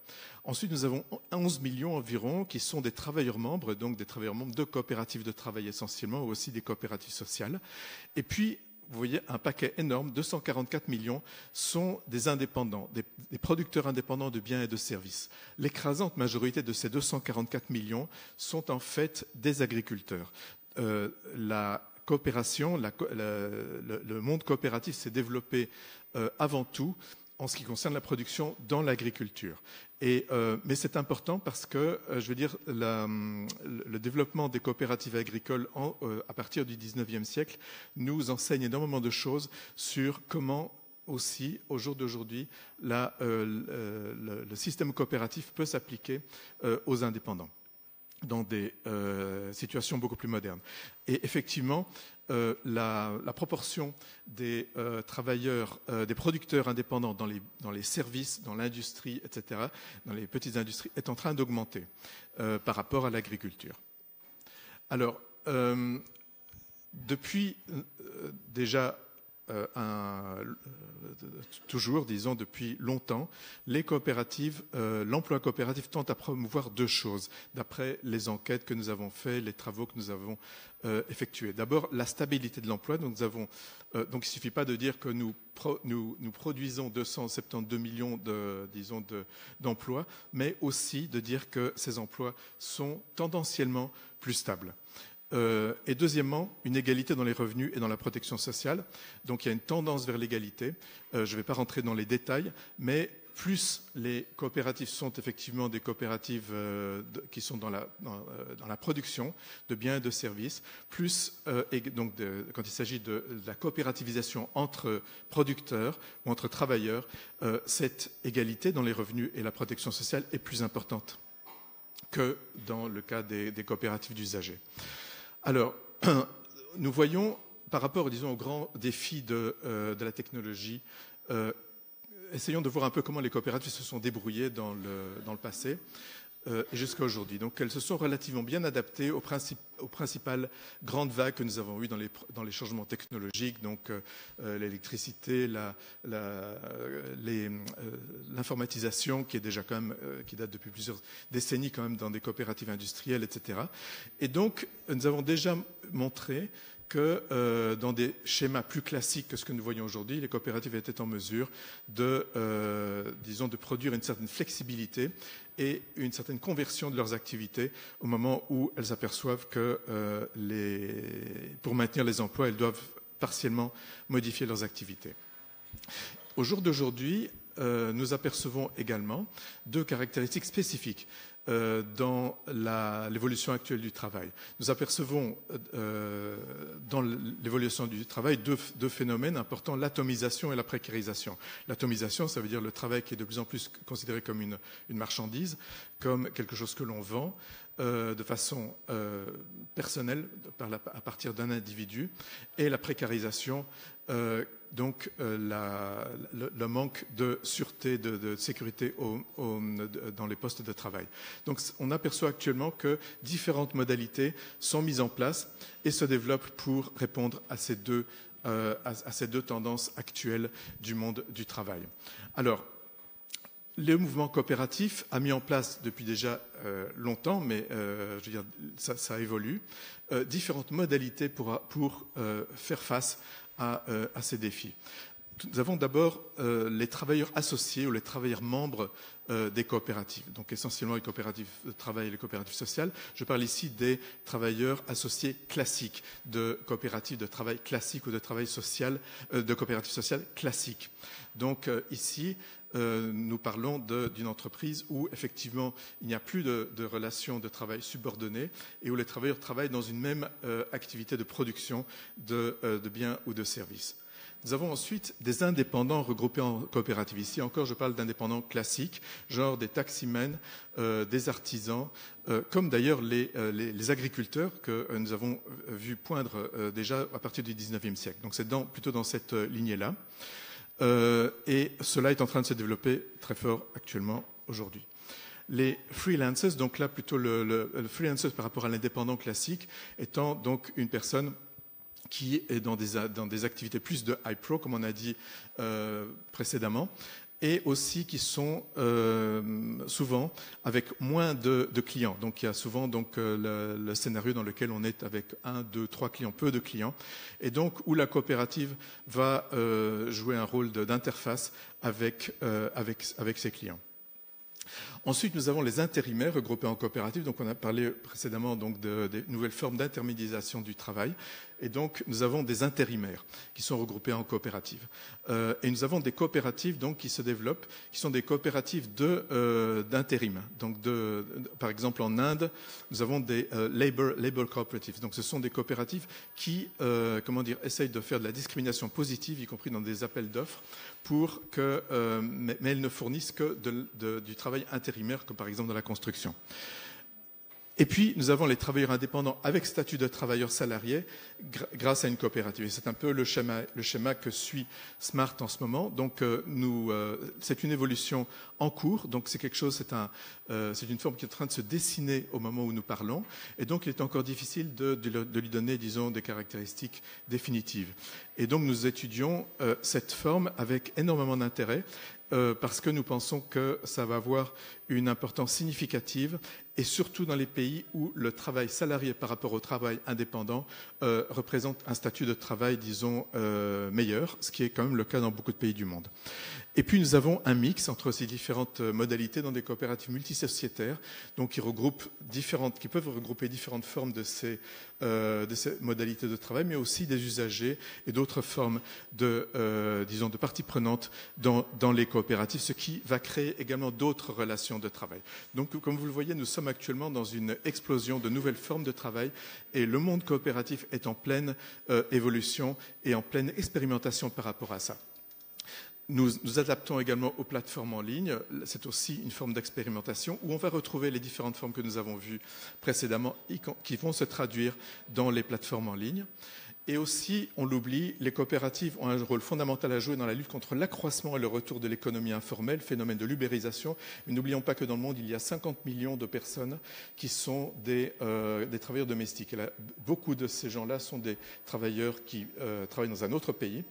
Ensuite, nous avons 11 millions environ qui sont des travailleurs membres, donc des travailleurs membres de coopératives de travail essentiellement, ou aussi des coopératives sociales. Et puis, vous voyez un paquet énorme, 244 millions, sont des indépendants, des, producteurs indépendants de biens et de services. L'écrasante majorité de ces 244 millions sont en fait des agriculteurs. Euh, la coopération, le, monde coopératif s'est développé euh, avant tout en ce qui concerne la production dans l'agriculture. Euh, mais c'est important parce que, euh, je veux dire, le développement des coopératives agricoles euh, à partir du XIXe siècle nous enseigne énormément de choses sur comment aussi, au jour d'aujourd'hui, le, système coopératif peut s'appliquer aux indépendants. Dans des situations beaucoup plus modernes. Et effectivement, euh, la, proportion des euh, travailleurs, euh, des producteurs indépendants dans les services, dans l'industrie, etc., dans les petites industries, est en train d'augmenter par rapport à l'agriculture. Alors, depuis déjà euh, euh, toujours, disons, depuis longtemps, les coopératives, euh, l'emploi coopératif tente à promouvoir deux choses, d'après les enquêtes que nous avons faites, les travaux que nous avons effectués. D'abord, la stabilité de l'emploi. Donc, nous avons, donc, il ne suffit pas de dire que nous, produisons 272 millions de, disons, d'emplois, mais aussi de dire que ces emplois sont tendanciellement plus stables. Euh, et deuxièmement, une égalité dans les revenus et dans la protection sociale. Donc il y a une tendance vers l'égalité. Euh, je ne vais pas rentrer dans les détails, mais plus les coopératives sont effectivement des coopératives euh, qui sont dans la, production de biens et de services, plus donc quand il s'agit de, la coopérativisation entre producteurs ou entre travailleurs, cette égalité dans les revenus et la protection sociale est plus importante que dans le cas des coopératives d'usagers. Alors, nous voyons, par rapport, disons, aux grands défis de, euh, la technologie, euh, essayons de voir un peu comment les coopératives se sont débrouillées dans le passé. Euh, jusqu'à aujourd'hui. Donc elles se sont relativement bien adaptées aux, principales grandes vagues que nous avons eues dans les, changements technologiques, donc euh, euh, l'électricité, l'informatisation qui est déjà quand même, qui date depuis plusieurs décennies quand même dans des coopératives industrielles, etc. Et donc nous avons déjà montré que dans des schémas plus classiques que ce que nous voyons aujourd'hui, les coopératives étaient en mesure de, disons, de produire une certaine flexibilité et une certaine conversion de leurs activités au moment où elles aperçoivent que euh, pour maintenir les emplois, elles doivent partiellement modifier leurs activités. Au jour d'aujourd'hui, euh, nous apercevons également deux caractéristiques spécifiques euh, dans l'évolution actuelle du travail. Nous apercevons euh, dans l'évolution du travail deux, phénomènes importants, l'atomisation et la précarisation. L'atomisation, ça veut dire le travail qui est de plus en plus considéré comme une, marchandise, comme quelque chose que l'on vend euh, de façon personnelle à partir d'un individu, et la précarisation donc euh, le, manque de sûreté, de, sécurité dans les postes de travail. Donc on aperçoit actuellement que différentes modalités sont mises en place et se développent pour répondre à ces deux, euh, à, ces deux tendances actuelles du monde du travail. Alors, le mouvement coopératif a mis en place depuis déjà euh, longtemps, mais ça, évolue, différentes modalités pour, pour faire face euh, à, ces défis. Nous avons d'abord euh, les travailleurs associés ou les travailleurs membres euh, des coopératives, donc essentiellement les coopératives de travail et les coopératives sociales. Je parle ici des travailleurs associés classiques, de coopératives de travail classiques ou de travail social, de coopératives sociales classiques. Donc ici, nous parlons d'une entreprise où effectivement il n'y a plus de, de relation de travail subordonnée et où les travailleurs travaillent dans une même activité de production de, de biens ou de services. Nous avons ensuite des indépendants regroupés en coopératives. Ici encore, je parle d'indépendants classiques, genre des taximens, euh, des artisans, euh, comme d'ailleurs euh, les, agriculteurs que nous avons vu poindre déjà à partir du XIXe siècle. Donc c'est plutôt dans cette lignée-là. Et cela est en train de se développer très fort actuellement aujourd'hui. Les freelancers, donc là plutôt le, le freelancer par rapport à l'indépendant classique, étant donc une personne qui est dans des, activités plus de high pro, comme on a dit euh, précédemment, et aussi qui sont euh, souvent avec moins de, clients. Donc il y a souvent donc, euh, le, scénario dans lequel on est avec un, deux, trois clients, peu de clients, et donc où la coopérative va jouer un rôle d'interface avec, avec, avec ses clients. Ensuite, nous avons les intérimaires regroupés en coopératives. Donc, on a parlé précédemment donc, de, des nouvelles formes d'intermédiation du travail. Et donc, nous avons des intérimaires qui sont regroupés en coopératives. Euh, et nous avons des coopératives donc, qui se développent, qui sont des coopératives euh, d'intérim. donc, de, par exemple, en Inde, nous avons des euh, labor, cooperatives. Donc, ce sont des coopératives qui, comment dire, essayent de faire de la discrimination positive, y compris dans des appels d'offres, pour que, mais, elles ne fournissent que du travail intérimaire, comme par exemple dans la construction. Et puis, nous avons les travailleurs indépendants avec statut de travailleurs salariés grâce à une coopérative. c'est un peu le schéma, que suit Smart en ce moment. Donc, euh, euh, c'est une évolution en cours. Donc, c'est quelque chose, c'est euh, une forme qui est en train de se dessiner au moment où nous parlons. Et donc, il est encore difficile de, de lui donner, disons, des caractéristiques définitives. Et donc, nous étudions cette forme avec énormément d'intérêt. Parce que nous pensons que ça va avoir une importance significative et surtout dans les pays où le travail salarié par rapport au travail indépendant euh, représente un statut de travail, disons, euh, meilleur, ce qui est quand même le cas dans beaucoup de pays du monde. Et puis nous avons un mix entre ces différentes euh, modalités dans des coopératives multisociétaires, donc qui regroupent différentes, qui peuvent regrouper différentes formes de ces, modalités de travail, mais aussi des usagers et d'autres formes de, disons, de parties prenantes dans, dans les coopératives, ce qui va créer également d'autres relations de travail. Donc, comme vous le voyez, nous sommes actuellement dans une explosion de nouvelles formes de travail et le monde coopératif est en pleine euh, évolution et en pleine expérimentation par rapport à ça. Nous nous adaptons également aux plateformes en ligne. C'est aussi une forme d'expérimentation où on va retrouver les différentes formes que nous avons vues précédemment qui vont se traduire dans les plateformes en ligne. Et aussi, on l'oublie, les coopératives ont un rôle fondamental à jouer dans la lutte contre l'accroissement et le retour de l'économie informelle, phénomène de l'ubérisation. Mais n'oublions pas que dans le monde, il y a 50 millions de personnes qui sont des, euh, travailleurs domestiques. beaucoup de ces gens-là sont des travailleurs qui euh, travaillent dans un autre pays.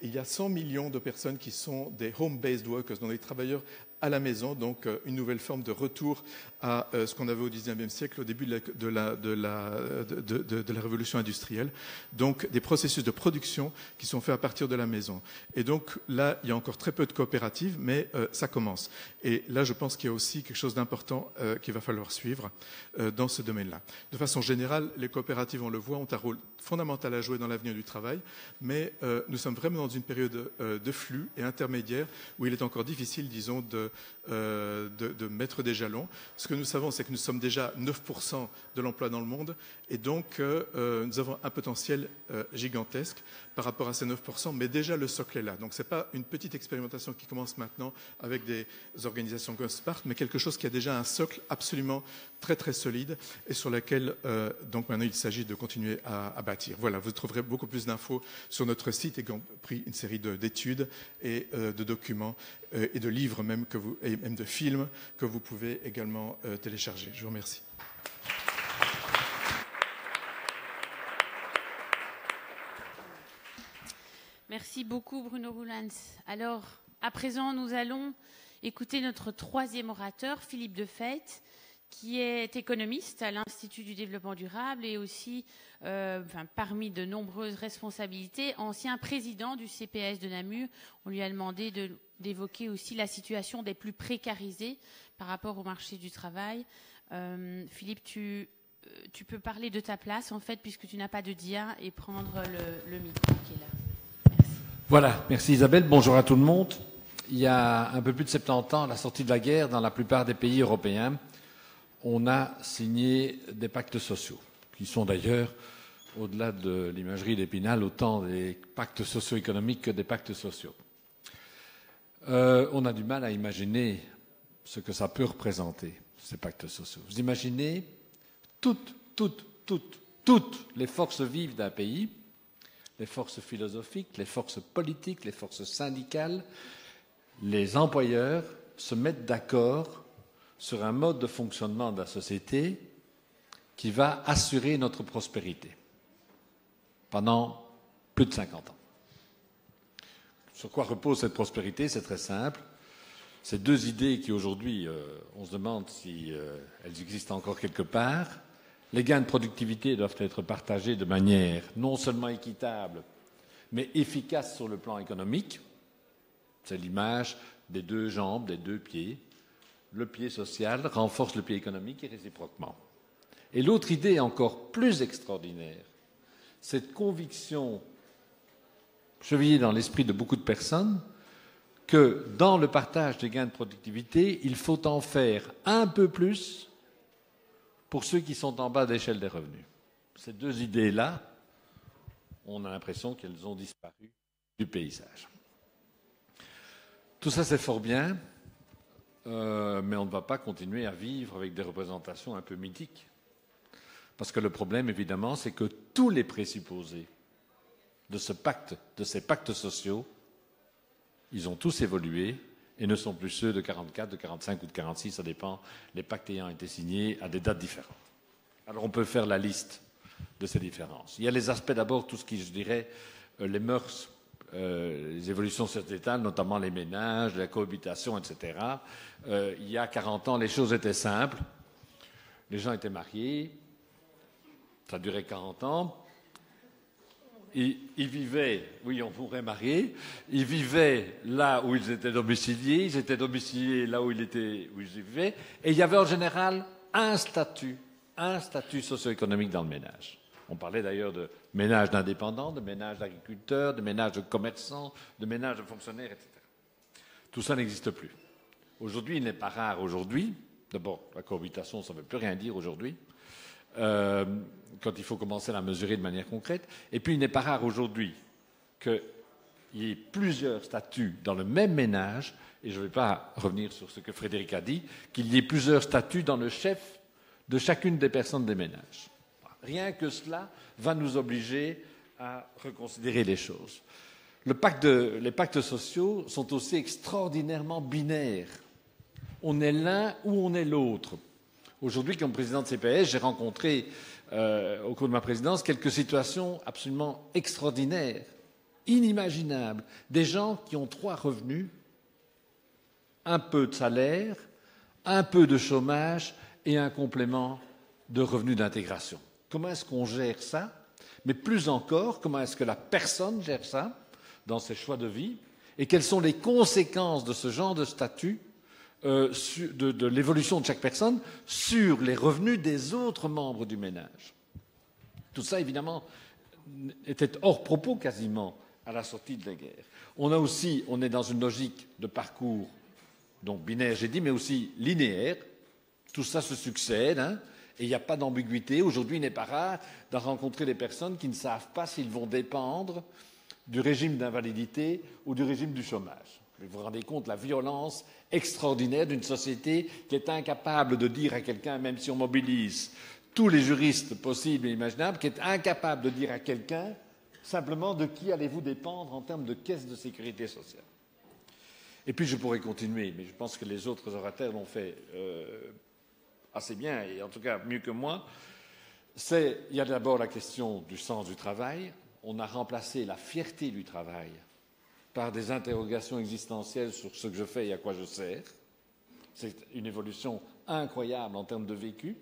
il y a 100 millions de personnes qui sont des home-based workers, donc des travailleurs à la maison, donc euh, une nouvelle forme de retour à euh, ce qu'on avait au XIXe siècle, au début de la, révolution industrielle. Donc des processus de production qui sont faits à partir de la maison. Et donc là, il y a encore très peu de coopératives, mais euh, ça commence. Et là, je pense qu'il y a aussi quelque chose d'important qu'il va falloir suivre dans ce domaine-là. De façon générale, les coopératives, on le voit, ont un rôle fondamental à jouer dans l'avenir du travail, mais nous sommes vraiment dans une période de flux et intermédiaire où il est encore difficile, disons, de euh, mettre des jalons. Que nous savons, c'est que nous sommes déjà 9% de l'emploi dans le monde et donc euh, nous avons un potentiel euh, gigantesque par rapport à ces 9%, mais déjà le socle est là. Donc ce n'est pas une petite expérimentation qui commence maintenant avec des organisations comme Spark, mais quelque chose qui a déjà un socle absolument très très solide et sur lequel donc maintenant il s'agit de continuer à, bâtir. Voilà, vous trouverez beaucoup plus d'infos sur notre site, y compris une série d'études et de documents et de livres même et même de films que vous pouvez également euh, télécharger. Je vous remercie. Merci beaucoup Bruno Roulans. Alors, à présent, nous allons écouter notre troisième orateur, Philippe Defeit, qui est économiste à l'Institut du développement durable et aussi, euh, parmi de nombreuses responsabilités, ancien président du CPS de Namur. On lui a demandé d'évoquer aussi la situation des plus précarisés par rapport au marché du travail. Euh, Philippe, euh, tu, peux parler de ta place, en fait, puisque tu n'as pas de dia, et prendre le, micro qui est là. Voilà, merci Isabelle. Bonjour à tout le monde. Il y a un peu plus de 70 ans, à la sortie de la guerre, dans la plupart des pays européens, on a signé des pactes sociaux, qui sont d'ailleurs, au-delà de l'imagerie d'Épinal, autant des pactes socio-économiques que des pactes sociaux. Euh, on a du mal à imaginer ce que ça peut représenter, ces pactes sociaux. Vous imaginez toutes, toutes, toutes, toutes les forces vives d'un pays, les forces philosophiques, les forces politiques, les forces syndicales, les employeurs se mettent d'accord sur un mode de fonctionnement de la société qui va assurer notre prospérité pendant plus de 50 ans. Sur quoi repose cette prospérité? C'est très simple. Ces deux idées qui aujourd'hui, euh, on se demande si euh, elles existent encore quelque part. Les gains de productivité doivent être partagés de manière non seulement équitable, mais efficace sur le plan économique. C'est l'image des deux jambes, des deux pieds le pied social renforce le pied économique et réciproquement. Et l'autre idée encore plus extraordinaire, cette conviction chevillée dans l'esprit de beaucoup de personnes que dans le partage des gains de productivité, il faut en faire un peu plus pour ceux qui sont en bas d'échelle des revenus. Ces deux idées-là, on a l'impression qu'elles ont disparu du paysage. Tout ça, c'est fort bien, euh, mais on ne va pas continuer à vivre avec des représentations un peu mythiques Parce que le problème, évidemment, c'est que tous les présupposés de ce pacte, de ces pactes sociaux, ils ont tous évolué et ne sont plus ceux de 44, de 45 ou de 46, ça dépend, les pactes ayant été signés à des dates différentes. Alors on peut faire la liste de ces différences. Il y a les aspects d'abord, tout ce qui, je dirais, euh, les mœurs, euh, les évolutions sociétales, notamment les ménages, la cohabitation, etc. Euh, il y a 40 ans, les choses étaient simples. Les gens étaient mariés, ça duré 40 ans, ils, vivaient, oui, on pourrait marier, ils vivaient là où ils étaient domiciliés, ils étaient domiciliés là où ils, étaient, où ils vivaient, et il y avait en général un statut, un statut socio-économique dans le ménage. On parlait d'ailleurs de ménage d'indépendants, de ménage d'agriculteurs, de ménage de commerçants, de ménage de fonctionnaires, etc. Tout ça n'existe plus. Aujourd'hui, il n'est pas rare aujourd'hui, d'abord la cohabitation, ça ne veut plus rien dire aujourd'hui, euh, quand il faut commencer à la mesurer de manière concrète. Et puis, il n'est pas rare aujourd'hui qu'il y ait plusieurs statuts dans le même ménage, et je ne vais pas revenir sur ce que Frédéric a dit, qu'il y ait plusieurs statuts dans le chef de chacune des personnes des ménages. Rien que cela va nous obliger à reconsidérer les choses. les pactes sociaux sont aussi extraordinairement binaires. On est l'un ou on est l'autre. Aujourd'hui, comme président de CPS, j'ai rencontré euh, au cours de ma présidence quelques situations absolument extraordinaires, inimaginables. Des gens qui ont trois revenus, un peu de salaire, un peu de chômage et un complément de revenus d'intégration. Comment est-ce qu'on gère ça? Mais plus encore, comment est-ce que la personne gère ça dans ses choix de vie? Et quelles sont les conséquences de ce genre de statut euh, de, l'évolution de chaque personne sur les revenus des autres membres du ménage. Tout ça, évidemment, était hors propos quasiment à la sortie de la guerre. On a aussi, est dans une logique de parcours, donc binaire, j'ai dit, mais aussi linéaire. Tout ça se succède, hein, et il n'y a pas d'ambiguïté. Aujourd'hui, il n'est pas rare de rencontrer des personnes qui ne savent pas s'ils vont dépendre du régime d'invalidité ou du régime du chômage. Vous vous rendez compte de la violence extraordinaire d'une société qui est incapable de dire à quelqu'un, même si on mobilise tous les juristes possibles et imaginables, qui est incapable de dire à quelqu'un simplement de qui allez-vous dépendre en termes de caisse de sécurité sociale. Et puis je pourrais continuer, mais je pense que les autres orateurs l'ont fait euh, assez bien, et en tout cas mieux que moi. il y a d'abord la question du sens du travail. On a remplacé la fierté du travail par des interrogations existentielles sur ce que je fais et à quoi je sers. C'est une évolution incroyable en termes de vécu.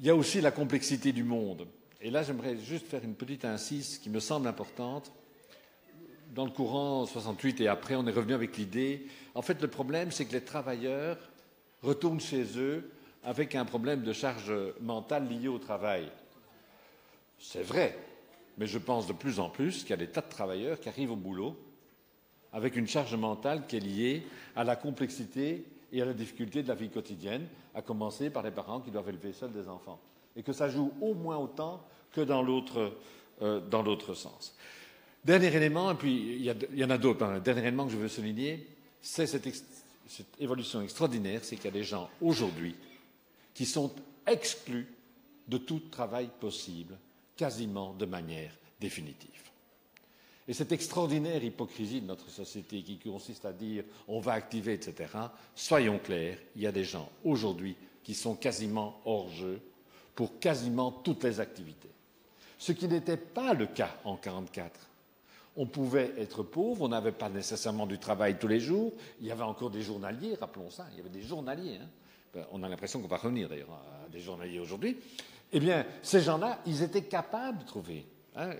Il y a aussi la complexité du monde. Et là, j'aimerais juste faire une petite incise qui me semble importante. Dans le courant 68 et après, on est revenu avec l'idée. En fait, le problème, c'est que les travailleurs retournent chez eux avec un problème de charge mentale lié au travail. C'est vrai, mais je pense de plus en plus qu'il y a des tas de travailleurs qui arrivent au boulot avec une charge mentale qui est liée à la complexité et à la difficulté de la vie quotidienne, à commencer par les parents qui doivent élever seuls des enfants. Et que ça joue au moins autant que dans l'autre, euh, sens. Dernier élément, et puis il y, en a d'autres, hein. dernier élément que je veux souligner, c'est cette évolution extraordinaire, c'est qu'il y a des gens aujourd'hui qui sont exclus de tout travail possible, quasiment de manière définitive. Et cette extraordinaire hypocrisie de notre société qui consiste à dire on va activer, etc., soyons clairs, il y a des gens aujourd'hui qui sont quasiment hors jeu pour quasiment toutes les activités. Ce qui n'était pas le cas en 1944. On pouvait être pauvre, on n'avait pas nécessairement du travail tous les jours, il y avait encore des journaliers, rappelons ça, il y avait des journaliers. Hein. Ben, on a l'impression qu'on va revenir d'ailleurs à des journaliers aujourd'hui. Eh bien, ces gens-là, ils étaient capables de trouver Hein,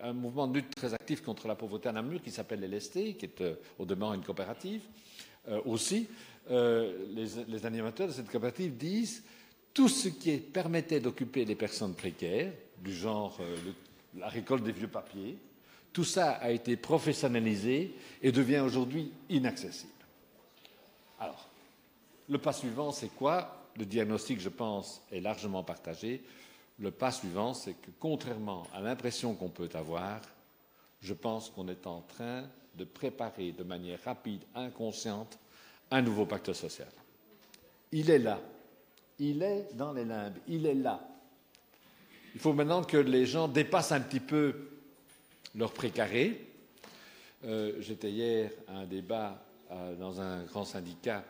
un mouvement de lutte très actif contre la pauvreté à Namur qui s'appelle LST, qui est euh, au demeurant une coopérative. Euh, aussi, euh, les, animateurs de cette coopérative disent tout ce qui permettait d'occuper les personnes précaires, du genre la récolte des vieux papiers, tout ça a été professionnalisé et devient aujourd'hui inaccessible. Alors, le pas suivant, c'est quoi? Le diagnostic, je pense, est largement partagé. Le pas suivant, c'est que contrairement à l'impression qu'on peut avoir, je pense qu'on est en train de préparer de manière rapide, inconsciente, un nouveau pacte social. Il est là. Il est dans les limbes. Il est là. Il faut maintenant que les gens dépassent un petit peu leur précaré. Euh, j'étais hier à un débat euh, dans un grand syndicat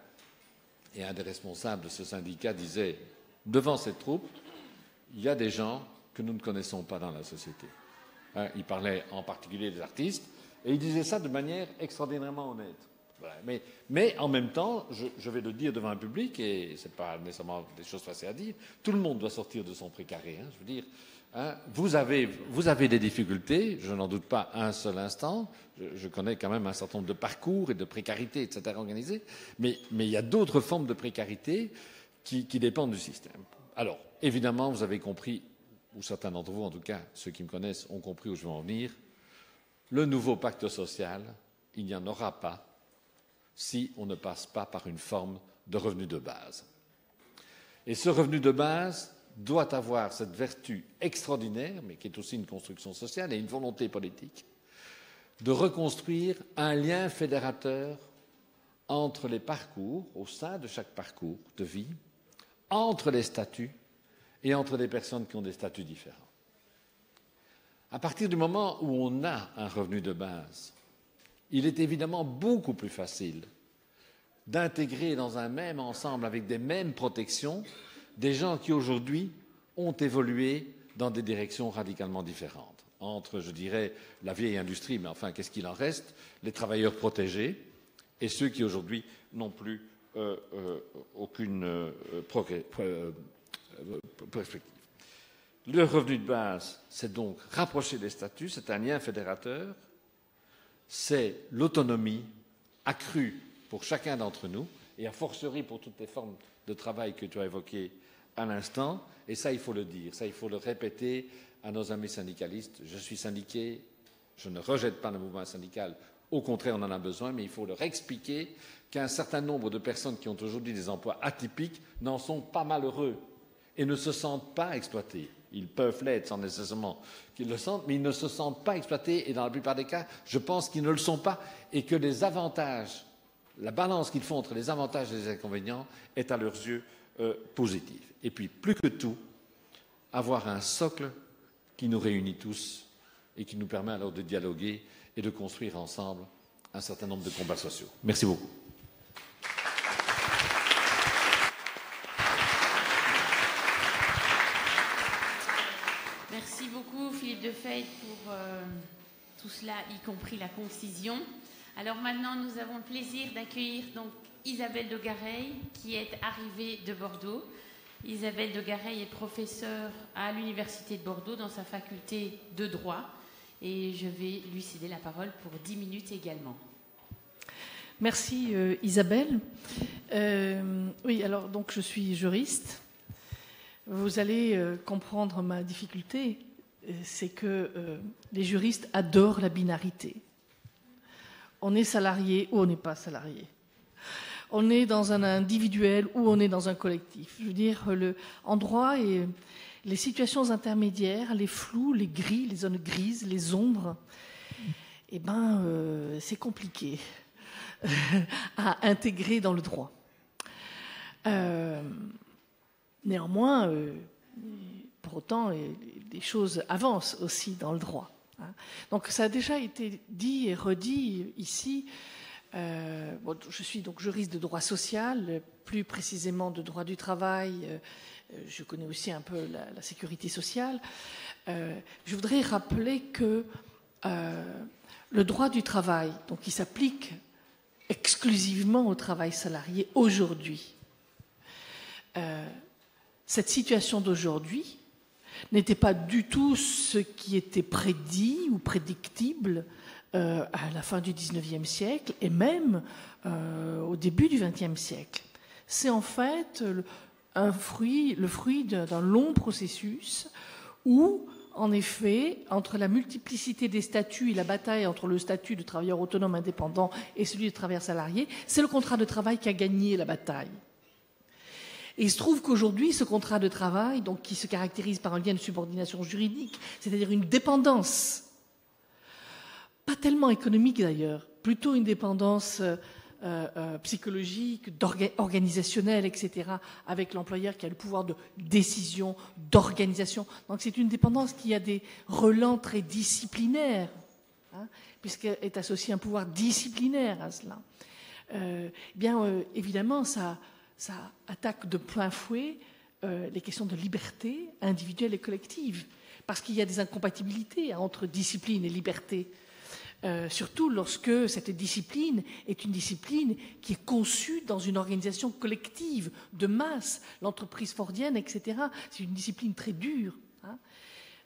et un des responsables de ce syndicat disait devant cette troupe, il y a des gens que nous ne connaissons pas dans la société. Hein, il parlait en particulier des artistes et il disait ça de manière extraordinairement honnête. Mais, en même temps, je, vais le dire devant un public, et ce n'est pas nécessairement des choses faciles à dire, tout le monde doit sortir de son précaré. Hein, je veux dire, hein, vous, avez, des difficultés, je n'en doute pas un seul instant. Je, connais quand même un certain nombre de parcours et de précarité, etc., organisés. Mais, il y a d'autres formes de précarité qui dépendent du système. Alors, évidemment, vous avez compris, ou certains d'entre vous, en tout cas, ceux qui me connaissent, ont compris où je veux en venir. Le nouveau pacte social, il n'y en aura pas si on ne passe pas par une forme de revenu de base. Et ce revenu de base doit avoir cette vertu extraordinaire, mais qui est aussi une construction sociale et une volonté politique, de reconstruire un lien fédérateur entre les parcours, au sein de chaque parcours de vie, entre les statuts et entre des personnes qui ont des statuts différents. À partir du moment où on a un revenu de base, il est évidemment beaucoup plus facile d'intégrer dans un même ensemble, avec des mêmes protections, des gens qui aujourd'hui ont évolué dans des directions radicalement différentes. Entre, je dirais, la vieille industrie, mais enfin, qu'est-ce qu'il en reste? Les travailleurs protégés et ceux qui aujourd'hui n'ont plus aucune euh, perspective. Le revenu de base, c'est donc rapprocher des statuts, c'est un lien fédérateur c'est l'autonomie accrue pour chacun d'entre nous, et a fortiori pour toutes les formes de travail que tu as évoquées à l'instant, et ça il faut le dire, ça il faut le répéter à nos amis syndicalistes. Je suis syndiqué, je ne rejette pas le mouvement syndical, au contraire on en a besoin, mais il faut leur expliquer qu'un certain nombre de personnes qui ont aujourd'hui des emplois atypiques n'en sont pas malheureux et ne se sentent pas exploités. Ils peuvent l'être sans nécessairement qu'ils le sentent, mais ils ne se sentent pas exploités et dans la plupart des cas, je pense qu'ils ne le sont pas et que les avantages, la balance qu'ils font entre les avantages et les inconvénients est à leurs yeux euh, positive. Et puis, plus que tout, avoir un socle qui nous réunit tous et qui nous permet alors de dialoguer et de construire ensemble un certain nombre de combats sociaux. Merci beaucoup. de fait pour euh, tout cela, y compris la concision. Alors maintenant, nous avons le plaisir d'accueillir donc Isabelle de Gareil, qui est arrivée de Bordeaux. Isabelle de Gareil est professeure à l'Université de Bordeaux dans sa faculté de droit. Et je vais lui céder la parole pour 10 minutes également. Merci euh, Isabelle. Euh, oui, alors donc je suis juriste. Vous allez comprendre ma difficulté c'est que euh, les juristes adorent la binarité. On est salarié ou on n'est pas salarié. On est dans un individuel ou on est dans un collectif. Je veux dire, le, en droit, et les situations intermédiaires, les flous, les gris, les zones grises, les ombres, eh ben, euh, c'est compliqué à intégrer dans le droit. Euh, néanmoins, pour autant, des choses avancent aussi dans le droit. Hein. Donc ça a déjà été dit et redit ici. Euh, je suis donc juriste de droit social, plus précisément de droit du travail. Euh, je connais aussi un peu la, sécurité sociale. Euh, je voudrais rappeler que le droit du travail, donc qui s'applique exclusivement au travail salarié aujourd'hui, cette situation d'aujourd'hui n'était pas du tout ce qui était prédit ou prédictible euh, à la fin du XIXe siècle et même euh, au début du XXe siècle. C'est en fait un fruit, le fruit d'un long processus où, en effet, entre la multiplicité des statuts et la bataille entre le statut de travailleur autonome indépendant et celui de travailleur salarié, c'est le contrat de travail qui a gagné la bataille. Et il se trouve qu'aujourd'hui, ce contrat de travail, donc, qui se caractérise par un lien de subordination juridique, c'est-à-dire une dépendance, pas tellement économique d'ailleurs, plutôt une dépendance euh, euh, psychologique, organisationnel, etc., avec l'employeur qui a le pouvoir de décision, d'organisation. Donc c'est une dépendance qui a des relents très disciplinaires, hein, puisqu'elle est associée un pouvoir disciplinaire à cela. Euh, bien évidemment, ça, ça, attaque de plein fouet les questions de liberté individuelle et collective, parce qu'il y a des incompatibilités entre discipline et liberté. Euh, surtout lorsque cette discipline est une discipline qui est conçue dans une organisation collective de masse, l'entreprise fordienne, etc. C'est une discipline très dure. Hein.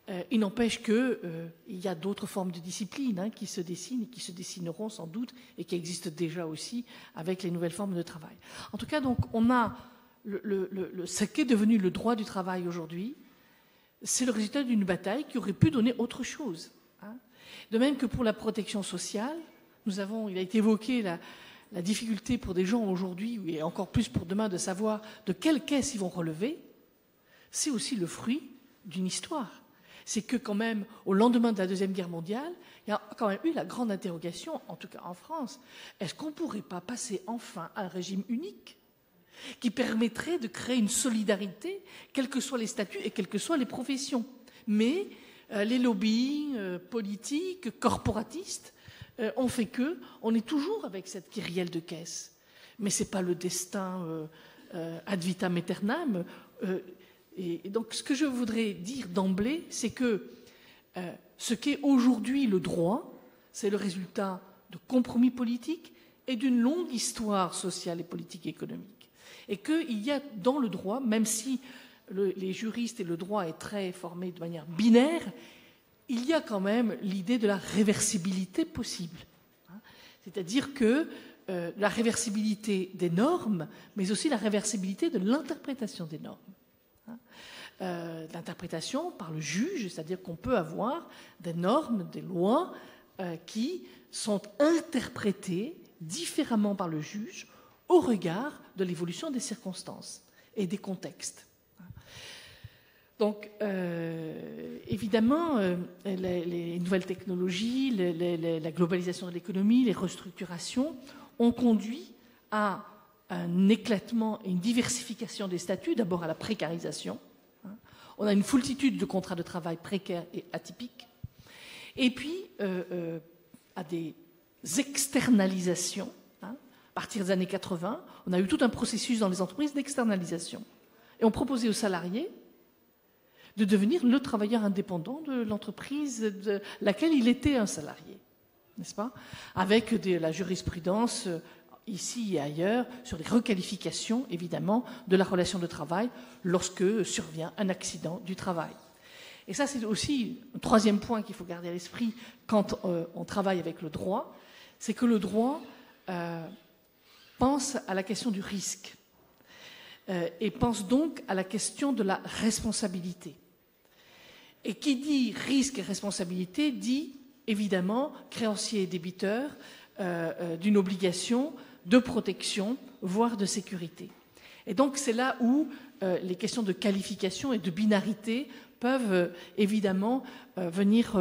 Euh, il n'empêche qu'il euh, y a d'autres formes de discipline hein, qui se dessinent et qui se dessineront sans doute et qui existent déjà aussi avec les nouvelles formes de travail. En tout cas, donc, on a qu'est devenu le droit du travail aujourd'hui, c'est le résultat d'une bataille qui aurait pu donner autre chose. De même que pour la protection sociale, nous avons, il a été évoqué la, difficulté pour des gens aujourd'hui, et encore plus pour demain, de savoir de quelle caisse ils vont relever, c'est aussi le fruit d'une histoire. C'est que quand même, au lendemain de la Deuxième Guerre mondiale, il y a quand même eu la grande interrogation, en tout cas en France, est-ce qu'on ne pourrait pas passer enfin à un régime unique qui permettrait de créer une solidarité, quels que soient les statuts et quelles que soient les professions? Mais les lobbies euh, politiques, corporatistes, euh, ont fait que on est toujours avec cette kyrielle de caisse. Mais ce n'est pas le destin ad vitam aeternam. et donc, ce que je voudrais dire d'emblée, c'est que ce qu'est aujourd'hui le droit, c'est le résultat de compromis politiques et d'une longue histoire sociale et politique économique. Et qu'il y a dans le droit, même si les juristes et le droit est très formé de manière binaire, il y a quand même l'idée de la réversibilité possible. Hein. C'est-à-dire que euh, la réversibilité des normes, mais aussi la réversibilité de l'interprétation des normes. Hein. Euh, l'interprétation par le juge, c'est-à-dire qu'on peut avoir des normes, des lois euh, qui sont interprétées différemment par le juge au regard de l'évolution des circonstances et des contextes. Donc, euh, évidemment, euh, les, nouvelles technologies, la globalisation de l'économie, les restructurations ont conduit à un éclatement et une diversification des statuts, d'abord à la précarisation. Hein. On a une foultitude de contrats de travail précaires et atypiques. Et puis, euh, à des externalisations. Hein. À partir des années 80, on a eu tout un processus dans les entreprises d'externalisation. Et on proposait aux salariés de devenir le travailleur indépendant de l'entreprise de laquelle il était un salarié, n'est-ce pas? Avec la jurisprudence euh, ici et ailleurs sur les requalifications, évidemment, de la relation de travail lorsque survient un accident du travail. Et ça, c'est aussi un troisième point qu'il faut garder à l'esprit quand euh, on travaille avec le droit, c'est que le droit euh, pense à la question du risque et pense donc à la question de la responsabilité. Et qui dit risque et responsabilité dit évidemment créancier et débiteur euh, euh, d'une obligation de protection, voire de sécurité. Et donc c'est là où euh, les questions de qualification et de binarité peuvent évidemment venir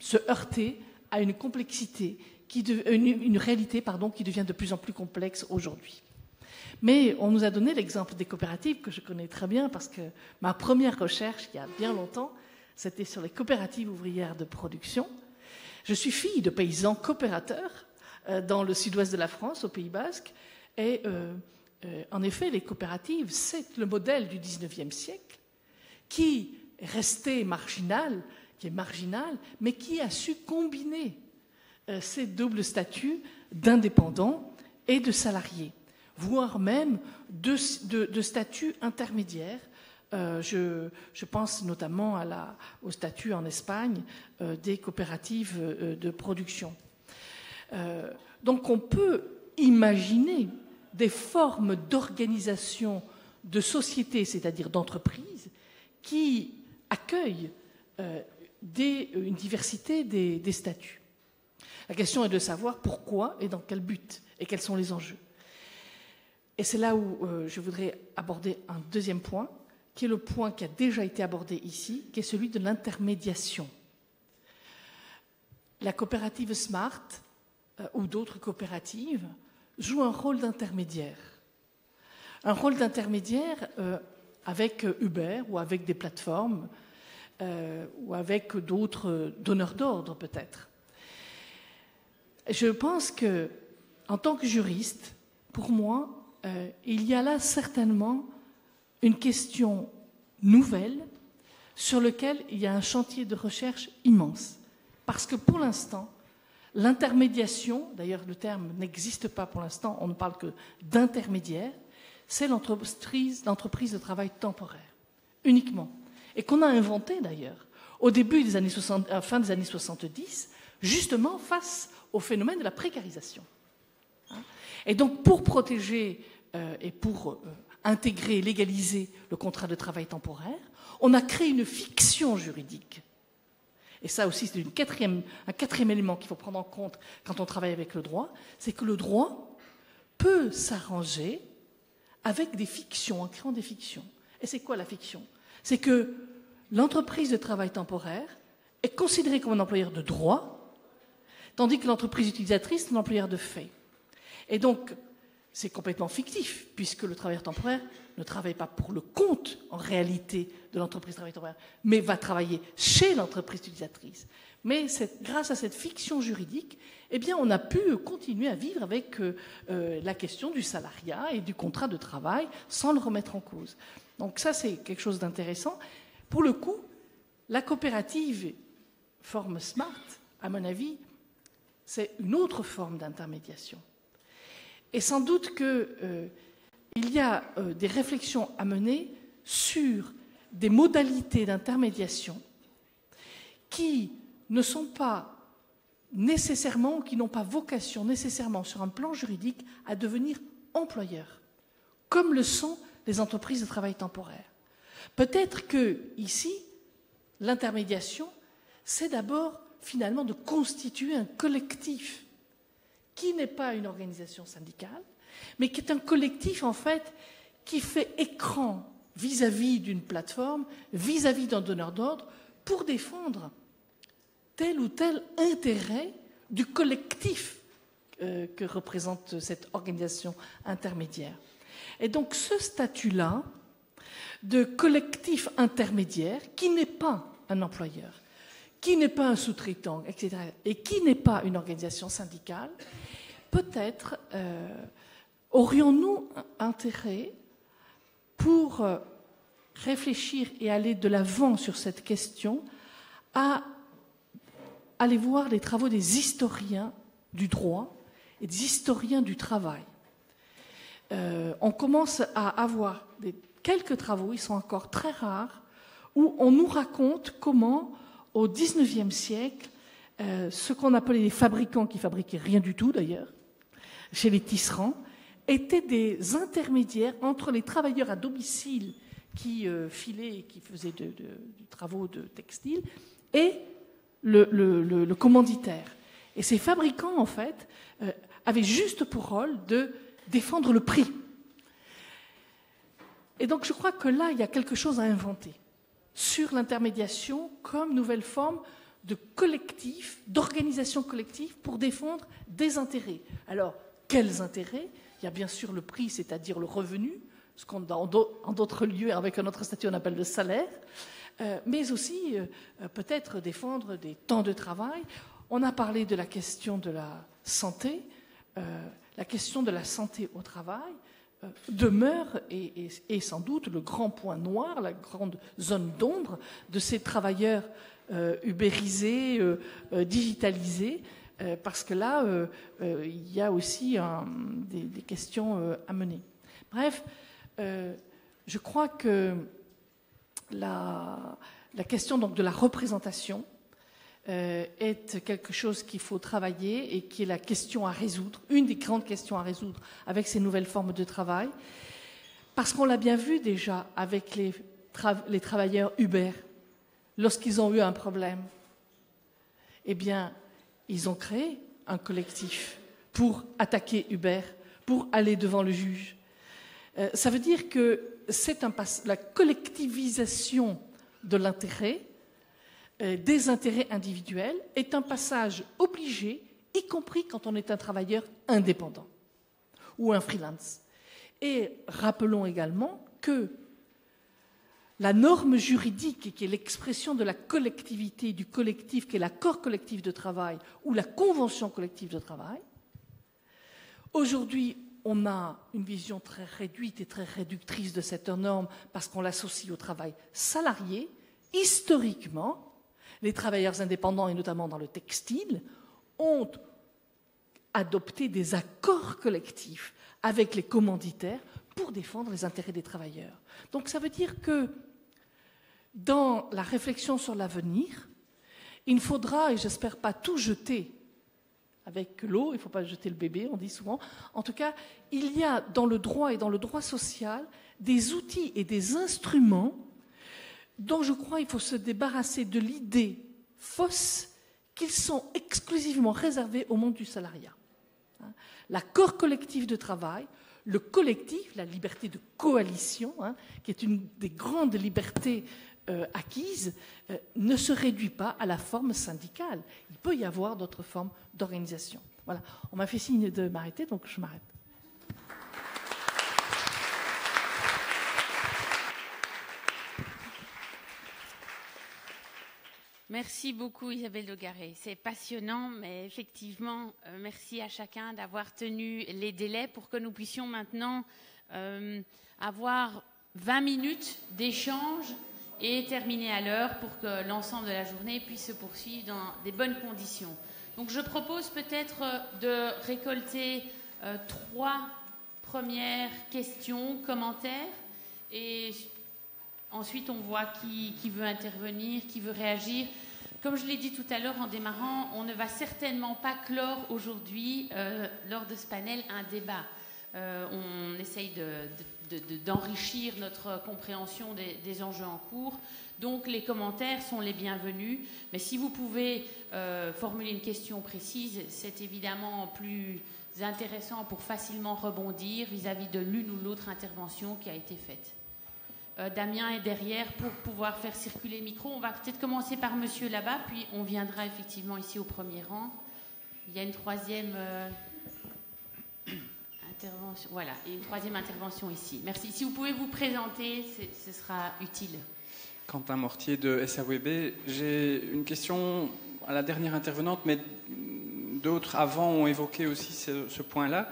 se heurter à une complexité, réalité qui devient de plus en plus complexe aujourd'hui. Mais on nous a donné l'exemple des coopératives que je connais très bien parce que ma première recherche, il y a bien longtemps, c'était sur les coopératives ouvrières de production. Je suis fille de paysans coopérateurs euh, dans le sud-ouest de la France, au Pays Basque, et euh, euh, en effet, les coopératives, c'est le modèle du XIXe siècle qui est resté marginal, qui est marginal, mais qui a su combiner ces doubles statuts d'indépendants et de salariés voire même de, statuts intermédiaires. Euh, je, pense notamment au statut en Espagne euh, des coopératives euh, de production. donc on peut imaginer des formes d'organisation de sociétés, c'est-à-dire d'entreprises, qui accueillent une diversité des statuts. La question est de savoir pourquoi et dans quel but et quels sont les enjeux. Et c'est là où euh, je voudrais aborder un deuxième point, qui est le point qui a déjà été abordé ici, qui est celui de l'intermédiation. La coopérative Smart ou d'autres coopératives jouent un rôle d'intermédiaire. Un rôle d'intermédiaire avec Uber ou avec des plateformes ou avec d'autres donneurs d'ordre peut-être. Je pense que, en tant que juriste, pour moi, euh, il y a là certainement une question nouvelle sur laquelle il y a un chantier de recherche immense. Parce que pour l'instant, l'intermédiation, d'ailleurs le terme n'existe pas pour l'instant, on ne parle que d'intermédiaire, c'est l'entreprise, de travail temporaire, uniquement. Et qu'on a inventé d'ailleurs au début des années 60, à la fin des années 70, justement face au phénomène de la précarisation. Et donc pour protéger euh, et pour euh, intégrer, légaliser le contrat de travail temporaire, on a créé une fiction juridique. Et ça aussi, c'est un quatrième élément qu'il faut prendre en compte quand on travaille avec le droit, c'est que le droit peut s'arranger avec des fictions, en créant des fictions. Et c'est quoi la fiction? C'est que l'entreprise de travail temporaire est considérée comme un employeur de droit, tandis que l'entreprise utilisatrice est un employeur de fait. Et donc, c'est complètement fictif, puisque le travailleur temporaire ne travaille pas pour le compte, en réalité, de l'entreprise travailleur temporaire, mais va travailler chez l'entreprise utilisatrice. Mais grâce à cette fiction juridique, eh bien, on a pu continuer à vivre avec euh, euh, la question du salariat et du contrat de travail sans le remettre en cause. Donc ça, c'est quelque chose d'intéressant. Pour le coup, la coopérative forme Smart, à mon avis, c'est une autre forme d'intermédiation. Et sans doute qu'il euh, y a euh, des réflexions à mener sur des modalités d'intermédiation qui ne sont pas nécessairement, qui n'ont pas vocation nécessairement sur un plan juridique à devenir employeurs, comme le sont les entreprises de travail temporaire. Peut-être que ici, l'intermédiation, c'est d'abord finalement de constituer un collectif qui n'est pas une organisation syndicale, mais qui est un collectif en fait qui fait écran vis-à-vis d'une plateforme, vis-à-vis d'un donneur d'ordre, pour défendre tel ou tel intérêt du collectif euh, que représente cette organisation intermédiaire. Et donc ce statut-là de collectif intermédiaire, qui n'est pas un employeur, qui n'est pas un sous-traitant, etc., et qui n'est pas une organisation syndicale, peut-être euh, aurions-nous intérêt pour euh, réfléchir et aller de l'avant sur cette question à aller voir les travaux des historiens du droit et des historiens du travail. Euh, on commence à avoir quelques travaux, ils sont encore très rares, où on nous raconte comment, au XIXe siècle, ce qu'on appelait les fabricants, qui fabriquaient rien du tout d'ailleurs, chez les tisserands étaient des intermédiaires entre les travailleurs à domicile qui euh, filaient et qui faisaient de, travaux de textile et le, commanditaire. Et ces fabricants, en fait, euh, avaient juste pour rôle de défendre le prix. Et donc je crois que là, il y a quelque chose à inventer sur l'intermédiation comme nouvelle forme de collectif, d'organisation collective pour défendre des intérêts. Alors, quels intérêts? Il y a bien sûr le prix, c'est-à-dire le revenu, ce qu'on en d'autres lieux, avec un autre statut, on appelle le salaire, euh, mais aussi euh, euh, peut-être défendre des temps de travail. On a parlé de la question de la santé. la question de la santé au travail demeure et, sans doute le grand point noir, la grande zone d'ombre de ces travailleurs ubérisés, digitalisés, euh, parce que là, euh, euh, il y a aussi des, questions à mener. Bref, je crois que la, question donc, de la représentation est quelque chose qu'il faut travailler et qui est la question à résoudre, une des grandes questions à résoudre avec ces nouvelles formes de travail. Parce qu'on l'a bien vu déjà avec les, travailleurs Uber, lorsqu'ils ont eu un problème, eh bien, ils ont créé un collectif pour attaquer Uber, pour aller devant le juge. Euh, ça veut dire que c'est la collectivisation de l'intérêt, euh, des intérêts individuels, est un passage obligé y compris quand on est un travailleur indépendant ou un freelance. Et rappelons également que la norme juridique, qui est l'expression de la collectivité, du collectif, qui est l'accord collectif de travail ou la convention collective de travail, aujourd'hui, on a une vision très réduite et très réductrice de cette norme parce qu'on l'associe au travail salarié. Historiquement, les travailleurs indépendants, et notamment dans le textile, ont adopté des accords collectifs avec les commanditaires pour défendre les intérêts des travailleurs. Donc ça veut dire que dans la réflexion sur l'avenir, il faudra, et j'espère pas tout jeter avec l'eau, il ne faut pas jeter le bébé, on dit souvent. En tout cas, il y a dans le droit et dans le droit social des outils et des instruments dont je crois qu'il faut se débarrasser de l'idée fausse qu'ils sont exclusivement réservés au monde du salariat. Hein. L'accord collectif de travail, le collectif, la liberté de coalition, hein, qui est une des grandes libertés euh, acquises, euh, ne se réduit pas à la forme syndicale. Il peut y avoir d'autres formes d'organisation. Voilà. On m'a fait signe de m'arrêter, donc je m'arrête. Merci beaucoup Isabelle Dogaré. C'est passionnant, mais effectivement, euh, merci à chacun d'avoir tenu les délais pour que nous puissions maintenant euh, avoir 20 minutes d'échange et terminer à l'heure pour que l'ensemble de la journée puisse se poursuivre dans des bonnes conditions. Donc je propose peut-être de récolter euh, trois premières questions, commentaires, et ensuite on voit qui, veut intervenir, qui veut réagir. Comme je l'ai dit tout à l'heure en démarrant, on ne va certainement pas clore aujourd'hui, euh, lors de ce panel, un débat. Euh, on essaye d'enrichir notre compréhension des, enjeux en cours. Donc les commentaires sont les bienvenus. Mais si vous pouvez euh, formuler une question précise, c'est évidemment plus intéressant pour facilement rebondir vis-à-vis -vis de l'une ou l'autre intervention qui a été faite. Euh, Damien est derrière pour pouvoir faire circuler le micro. On va peut-être commencer par monsieur là-bas, puis on viendra effectivement ici au premier rang. Il y a une troisième euh, intervention. Voilà, et une troisième intervention ici. Merci. Si vous pouvez vous présenter, ce sera utile. Quentin Mortier de SAWB. J'ai une question à la dernière intervenante, mais d'autres avant ont évoqué aussi ce point-là.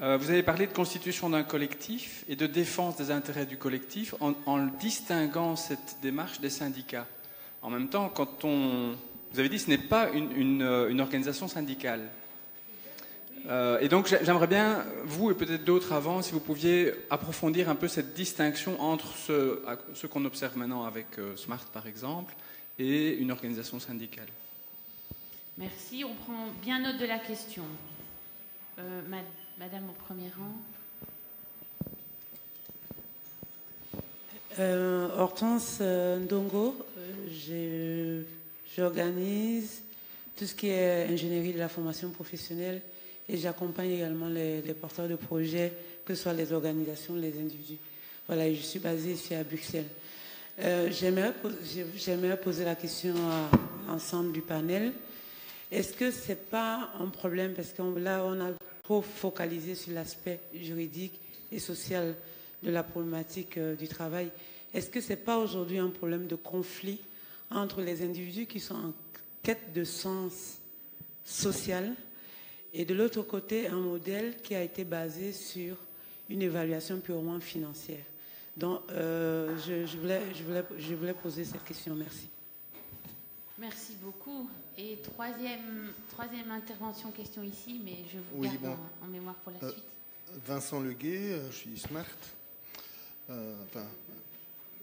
Euh, vous avez parlé de constitution d'un collectif et de défense des intérêts du collectif en, distinguant cette démarche des syndicats. En même temps, quand on. Vous avez dit que ce n'est pas une, euh, organisation syndicale. Euh, et donc j'aimerais bien, vous et peut-être d'autres avant, si vous pouviez approfondir un peu cette distinction entre ce, qu'on observe maintenant avec Smart par exemple et une organisation syndicale. Merci, on prend bien note de la question. Madame Madame au premier rang. Euh, Hortense euh, Ndongo, euh, j'organise tout ce qui est ingénierie de la formation professionnelle et j'accompagne également les, porteurs de projets, que ce soit les organisations, les individus. Voilà, je suis basée ici à Bruxelles. J'aimerais poser la question à l'ensemble du panel. Est-ce que ce n'est pas un problème? Parce que là, on a trop focaliser sur l'aspect juridique et social de la problématique euh, du travail. Est-ce que ce n'est pas aujourd'hui un problème de conflit entre les individus qui sont en quête de sens social et de l'autre côté un modèle qui a été basé sur une évaluation purement financière? Donc, euh, je voulais poser cette question. Merci. Merci beaucoup. Et troisième, troisième intervention, question ici, mais je vous garde en, mémoire pour la euh, suite. Vincent Leguet, euh, je suis Smart. Euh, enfin,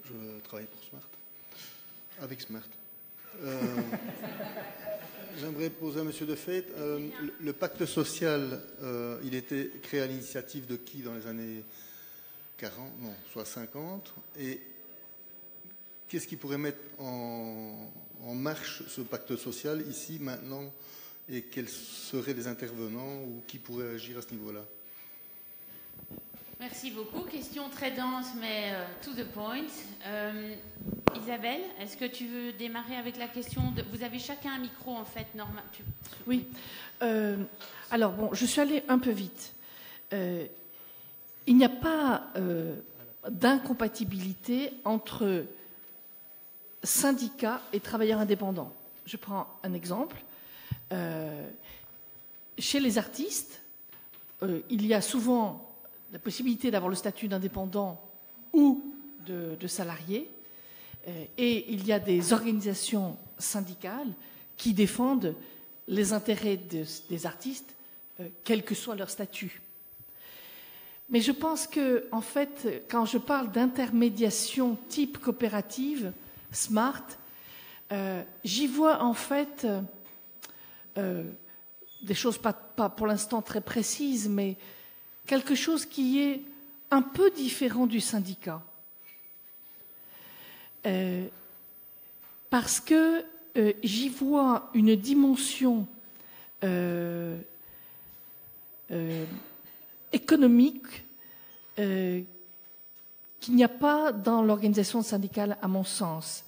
je travaille pour Smart. Avec Smart. J'aimerais poser à M. Defait, le, pacte social, il était créé à l'initiative de qui dans les années 40, non, soit 50 Et qu'est-ce qui pourrait mettre en, en marche ce pacte social ici, maintenant, et quels seraient les intervenants ou qui pourraient agir à ce niveau-là? Merci beaucoup. Question très dense, mais euh, to the point. Euh, Isabelle, est-ce que tu veux démarrer avec la question de... Vous avez chacun un micro, en fait, normal. Oui. Euh, alors, bon, je suis allée un peu vite. Euh, il n'y a pas euh, d'incompatibilité entre syndicats et travailleurs indépendants. Je prends un exemple. chez les artistes, il y a souvent la possibilité d'avoir le statut d'indépendant ou de, salarié. et il y a des organisations syndicales qui défendent les intérêts des artistes, quel que soit leur statut. Mais je pense que, en fait, quand je parle d'intermédiation type coopérative, smart, euh, j'y vois en fait euh, des choses pas, pour l'instant très précises, mais quelque chose qui est un peu différent du syndicat. Euh, parce que j'y vois une dimension économique euh, qu'il n'y a pas dans l'organisation syndicale, à mon sens.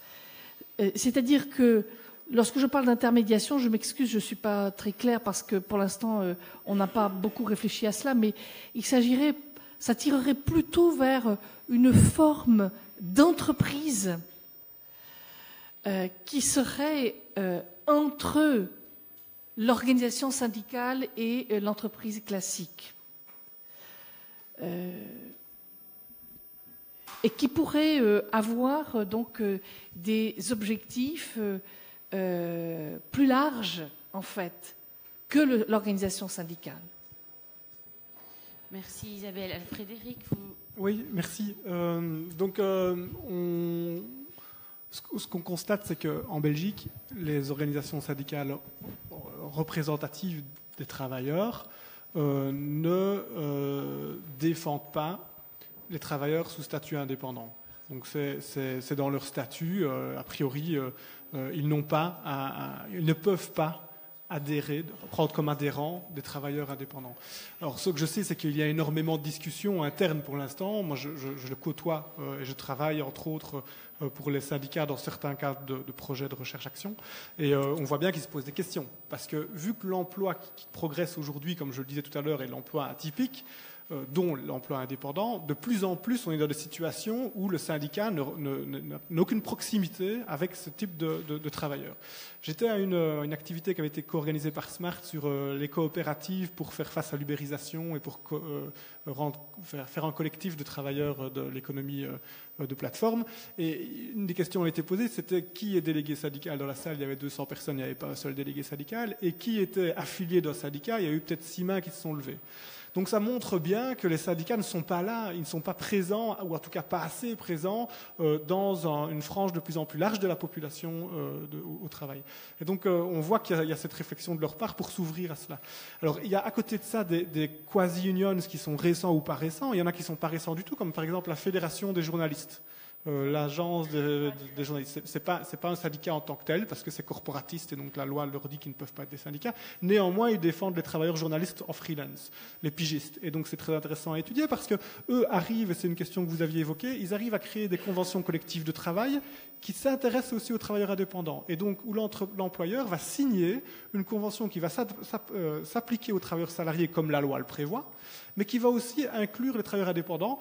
Euh, c'est-à-dire que lorsque je parle d'intermédiation, je m'excuse, je ne suis pas très claire parce que pour l'instant, euh, on n'a pas beaucoup réfléchi à cela, mais il s'agirait, ça tirerait plutôt vers une forme d'entreprise qui serait entre l'organisation syndicale et l'entreprise classique. Euh, et qui pourrait euh, avoir euh, donc des objectifs plus larges en fait que l'organisation syndicale. Merci Isabelle. Frédéric, Oui, merci. donc, on... ce qu'on constate, c'est qu'en Belgique, les organisations syndicales représentatives des travailleurs euh, ne euh, défendent pas les travailleurs sous statut indépendant. Donc c'est dans leur statut, euh, a priori, ils n'ont pas, ils ne peuvent pas adhérer, prendre comme adhérents des travailleurs indépendants. Alors, ce que je sais, c'est qu'il y a énormément de discussions internes pour l'instant. Moi, je, le côtoie et je travaille, entre autres, euh, pour les syndicats dans certains cadres de, projets de recherche-action. Et euh, on voit bien qu'ils se posent des questions. Parce que vu que l'emploi qui, progresse aujourd'hui, comme je le disais tout à l'heure, est l'emploi atypique, euh, dont l'emploi indépendant, de plus en plus on est dans des situations où le syndicat n'a aucune proximité avec ce type de, travailleurs. J'étais à une, activité qui avait été co-organisée par Smart sur les coopératives pour faire face à l'ubérisation et pour faire, un collectif de travailleurs de l'économie euh, de plateforme. Et une des questions qui a été posée, c'était qui est délégué syndical dans la salle Il y avait 200 personnes, il n'y avait pas un seul délégué syndical. Et qui était affilié d'un syndicat? Il y a eu peut-être six mains qui se sont levées. Donc ça montre bien que les syndicats ne sont pas là, ils ne sont pas présents, ou en tout cas pas assez présents, euh, dans une frange de plus en plus large de la population euh, au, travail. Et donc on voit qu'il y, a cette réflexion de leur part pour s'ouvrir à cela. Alors il y a à côté de ça des, des quasi-unions qui sont récents ou pas récents, il y en a qui sont pas récents du tout, comme par exemple la Fédération des journalistes. Euh, l'agence des journalistes. Ce n'est pas, un syndicat en tant que tel, parce que c'est corporatiste et donc la loi leur dit qu'ils ne peuvent pas être des syndicats. Néanmoins, ils défendent les travailleurs journalistes en freelance, les pigistes. Et donc c'est très intéressant à étudier parce que eux arrivent, et c'est une question que vous aviez évoquée, ils arrivent à créer des conventions collectives de travail qui s'intéressent aussi aux travailleurs indépendants. Et donc où l'employeur va signer une convention qui va euh, s'appliquer aux travailleurs salariés comme la loi le prévoit, mais qui va aussi inclure les travailleurs indépendants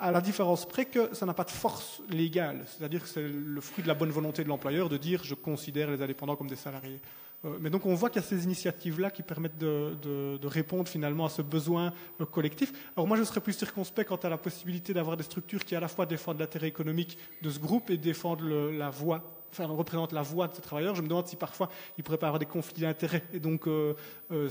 à la différence près que ça n'a pas de force légale, c'est-à-dire que c'est le fruit de la bonne volonté de l'employeur de dire je considère les indépendants comme des salariés. Euh, mais donc on voit qu'il y a ces initiatives-là qui permettent de, répondre finalement à ce besoin euh, collectif. Alors moi je serais plus circonspect quant à la possibilité d'avoir des structures qui à la fois défendent l'intérêt économique de ce groupe et défendent la voix représente la voix de ces travailleurs. Je me demande si parfois il pourrait pas avoir des conflits d'intérêts. Et donc, euh, euh,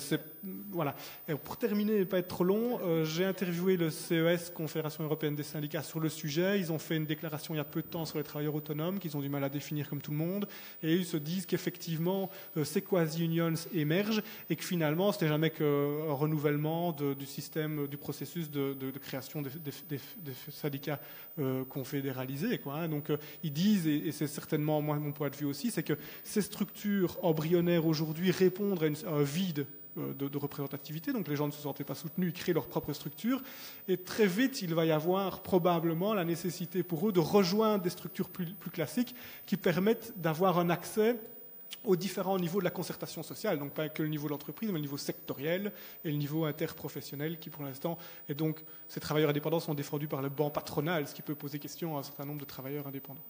voilà. Et pour terminer et pas être trop long, euh, j'ai interviewé le CES, Confédération européenne des syndicats, sur le sujet. Ils ont fait une déclaration il y a peu de temps sur les travailleurs autonomes qu'ils ont du mal à définir comme tout le monde, et ils se disent qu'effectivement ces quasi-unions émergent et que finalement ce n'est jamais qu'un renouvellement du système, du processus de, création des, syndicats confédéralisés. Quoi, hein. Donc ils disent, et c'est certainement moi, mon point de vue aussi, c'est que ces structures embryonnaires aujourd'hui répondent à, un vide euh, de, représentativité, donc les gens ne se sentaient pas soutenus, ils créent leur propre structure, et très vite il va y avoir probablement la nécessité pour eux de rejoindre des structures plus classiques qui permettent d'avoir un accès aux différents niveaux de la concertation sociale, donc pas que le niveau de l'entreprise, mais le niveau sectoriel et le niveau interprofessionnel qui pour l'instant, et donc ces travailleurs indépendants sont défendus par le banc patronal, ce qui peut poser question à un certain nombre de travailleurs indépendants.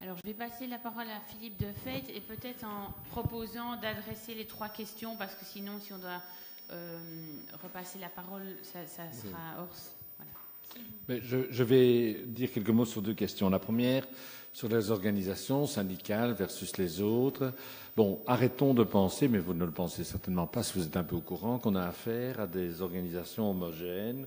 Alors je vais passer la parole à Philippe de Feit et peut-être en proposant d'adresser les trois questions, parce que sinon si on doit euh, repasser la parole, ça, sera hors. Mais je, je vais dire quelques mots sur deux questions. La première, sur les organisations syndicales versus les autres. Bon, arrêtons de penser, mais vous ne le pensez certainement pas si vous êtes un peu au courant, qu'on a affaire à des organisations homogènes,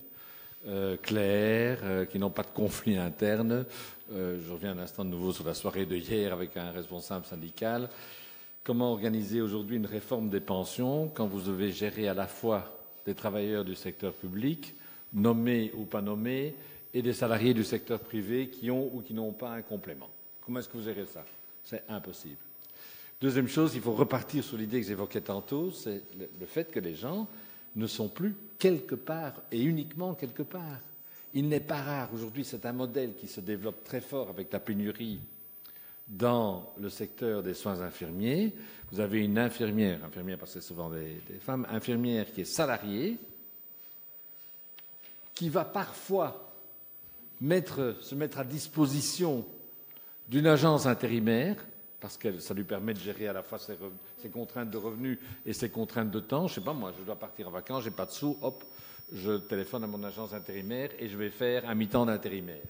euh, claires, euh, qui n'ont pas de conflit interne. Euh, je reviens un instant de nouveau sur la soirée de hier avec un responsable syndical. Comment organiser aujourd'hui une réforme des pensions quand vous devez gérer à la fois des travailleurs du secteur public, nommés ou pas nommés, et des salariés du secteur privé qui ont ou qui n'ont pas un complément? Comment est-ce que vous gérez ça? C'est impossible. Deuxième chose, il faut repartir sur l'idée que j'évoquais tantôt, c'est le fait que les gens ne sont plus quelque part et uniquement quelque part. Il n'est pas rare, aujourd'hui c'est un modèle qui se développe très fort avec la pénurie dans le secteur des soins infirmiers. Vous avez une infirmière, infirmière parce que c'est souvent des, femmes, infirmière qui est salariée, qui va parfois mettre, se mettre à disposition d'une agence intérimaire, parce que ça lui permet de gérer à la fois ses, contraintes de revenus et ses contraintes de temps. Je sais pas, moi, je dois partir en vacances, j'ai pas de sous, hop, je téléphone à mon agence intérimaire et je vais faire un mi-temps d'intérimaire.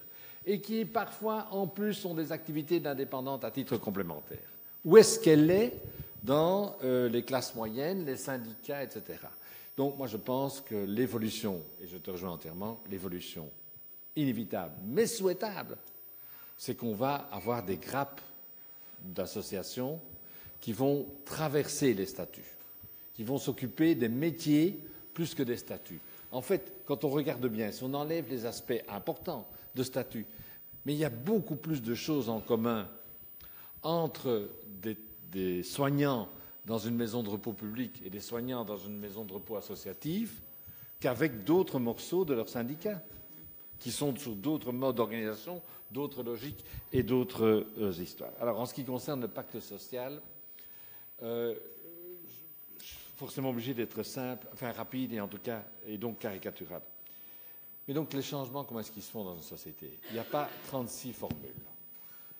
Et qui, parfois, en plus, ont des activités d'indépendante à titre complémentaire. Où est-ce qu'elle est dans euh, les classes moyennes, les syndicats, etc. Donc, moi, je pense que l'évolution, et je te rejoins entièrement, l'évolution inévitable, mais souhaitable, c'est qu'on va avoir des grappes d'associations qui vont traverser les statuts, qui vont s'occuper des métiers plus que des statuts. En fait, quand on regarde bien, si on enlève les aspects importants de statut, mais il y a beaucoup plus de choses en commun entre des, des soignants dans une maison de repos publique et des soignants dans une maison de repos associative qu'avec d'autres morceaux de leur syndicat, qui sont sur d'autres modes d'organisation, d'autres logiques et d'autres euh, histoires. Alors, en ce qui concerne le pacte social, euh, forcément obligé d'être simple, enfin rapide et en tout cas, et donc caricatural. Mais donc, les changements, comment est-ce qu'ils se font dans une société? Il n'y a pas 36 formules.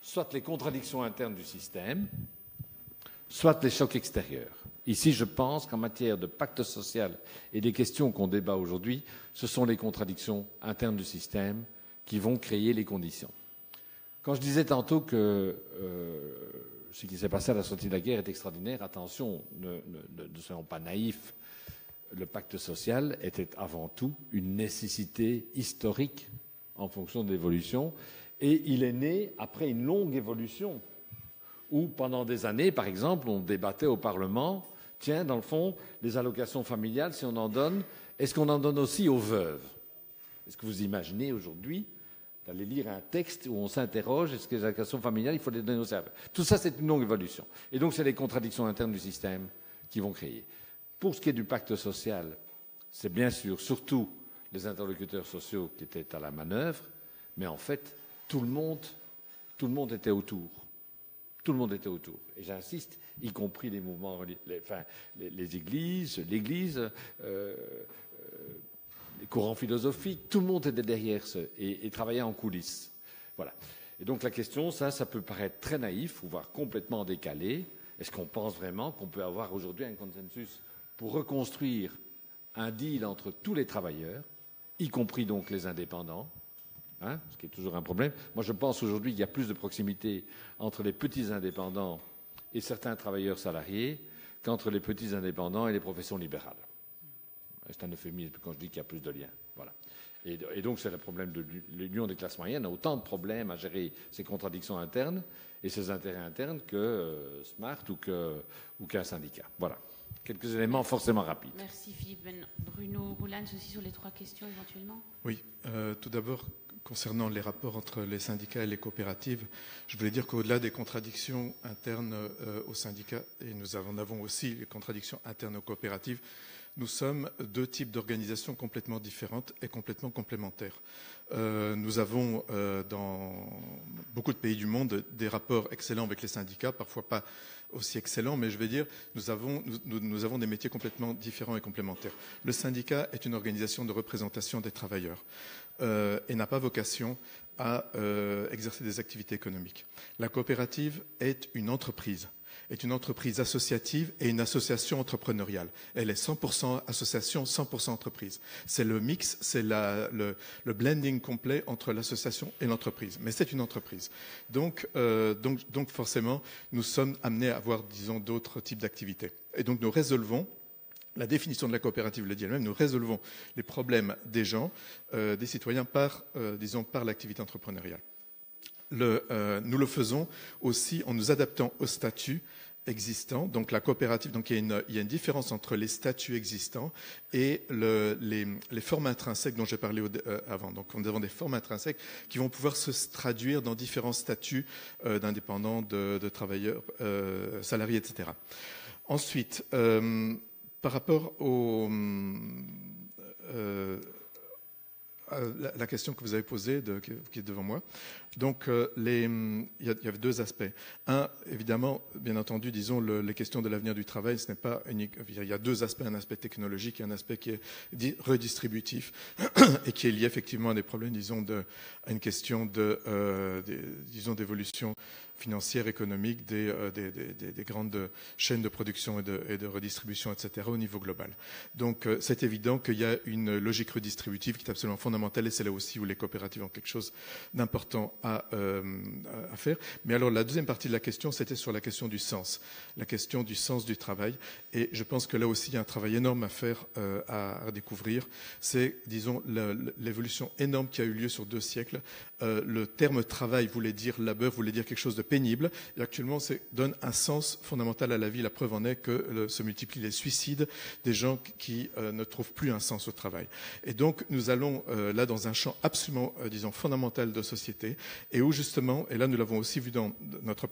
Soit les contradictions internes du système, soit les chocs extérieurs. Ici, je pense qu'en matière de pacte social et des questions qu'on débat aujourd'hui, ce sont les contradictions internes du système qui vont créer les conditions. Quand je disais tantôt que euh, ce qui s'est passé à la sortie de la guerre est extraordinaire, attention, ne, soyons pas naïfs. Le pacte social était avant tout une nécessité historique en fonction de l'évolution, et il est né après une longue évolution où, pendant des années, par exemple, on débattait au Parlement, tiens, dans le fond, les allocations familiales, si on en donne, est-ce qu'on en donne aussi aux veuves? Est-ce que vous imaginez aujourd'hui d'aller lire un texte où on s'interroge, est-ce que les allocations familiales, il faut les donner aux veuves Tout ça, c'est une longue évolution. Et donc, c'est les contradictions internes du système qui vont créer. Pour ce qui est du pacte social, c'est bien sûr surtout les interlocuteurs sociaux qui étaient à la manœuvre, mais en fait, tout le monde, tout le monde était autour. Tout le monde était autour. Et j'insiste, y compris les mouvements, enfin, les, églises, l'Église, euh, euh, les courants philosophiques, tout le monde était derrière ce, et, travaillait en coulisses. Voilà. Et donc la question, ça, ça peut paraître très naïf, voire complètement décalé. Est-ce qu'on pense vraiment qu'on peut avoir aujourd'hui un consensus pour reconstruire un deal entre tous les travailleurs, y compris donc les indépendants, Hein, ce qui est toujours un problème. Moi, je pense aujourd'hui qu'il y a plus de proximité entre les petits indépendants et certains travailleurs salariés qu'entre les petits indépendants et les professions libérales. C'est un euphémisme quand je dis qu'il y a plus de liens. Voilà. Et, donc, c'est le problème de l'union des classes moyennes a autant de problèmes à gérer ces contradictions internes et ces intérêts internes que euh, Smart ou qu'un syndicat. Voilà. Quelques éléments forcément rapides. Merci Philippe. Bruno Roulans aussi sur les trois questions éventuellement Oui. Euh, tout d'abord, concernant les rapports entre les syndicats et les coopératives, je voulais dire qu'au-delà des contradictions internes euh, aux syndicats, et nous en avons aussi les contradictions internes aux coopératives, nous sommes deux types d'organisations complètement différentes et complètement complémentaires. Euh, nous avons euh, dans beaucoup de pays du monde des rapports excellents avec les syndicats, parfois pas aussi excellents, mais je vais dire, nous avons, des métiers complètement différents et complémentaires. Le syndicat est une organisation de représentation des travailleurs euh, et n'a pas vocation à exercer des activités économiques. La coopérative est une entreprise est une entreprise associative et une association entrepreneuriale. Elle est 100% association, 100% entreprise. C'est le mix, c'est le, blending complet entre l'association et l'entreprise. Mais c'est une entreprise. Euh, donc, donc, forcément, nous sommes amenés à avoir, disons, d'autres types d'activités. Et donc nous résolvons la définition de la coopérative le dit elle-même, nous résolvons les problèmes des gens, euh, des citoyens, par, euh, disons, par l'activité entrepreneuriale. Euh, nous le faisons aussi en nous adaptant au statut existant. Donc la coopérative, donc il y, a une, différence entre les statuts existants et les, formes intrinsèques dont j'ai parlé euh, avant. Donc nous avons des formes intrinsèques qui vont pouvoir se traduire dans différents statuts euh, d'indépendants, de, travailleurs, salariés, etc. Ensuite, par rapport au la, question que vous avez posée, qui est devant moi. Donc, euh, il, y a, deux aspects. Un, évidemment, bien entendu, disons, les questions de l'avenir du travail, ce n'est pas unique. Il y a deux aspects, un aspect technologique et un aspect qui est redistributif et qui est lié effectivement à des problèmes, disons, de, à une question de, euh, disons, d'évolution financière, économique euh, des, des, grandes chaînes de production et de, redistribution, etc., au niveau global. Donc, c'est évident qu'il y a une logique redistributive qui est absolument fondamentale et c'est là aussi où les coopératives ont quelque chose d'important euh, à, faire. Mais alors la deuxième partie de la question, c'était sur la question du sens, la question du sens du travail. Et je pense que là aussi, il y a un travail énorme à faire, euh, à, découvrir. C'est, disons, l'évolution énorme qui a eu lieu sur deux siècles. Euh, le terme travail voulait dire labeur, voulait dire quelque chose de pénible. Et actuellement, ça donne un sens fondamental à la vie. La preuve en est que se multiplient les suicides des gens qui ne trouvent plus un sens au travail. Et donc, nous allons là dans un champ absolument, disons, fondamental de société et où justement, et là nous l'avons aussi vu dans notre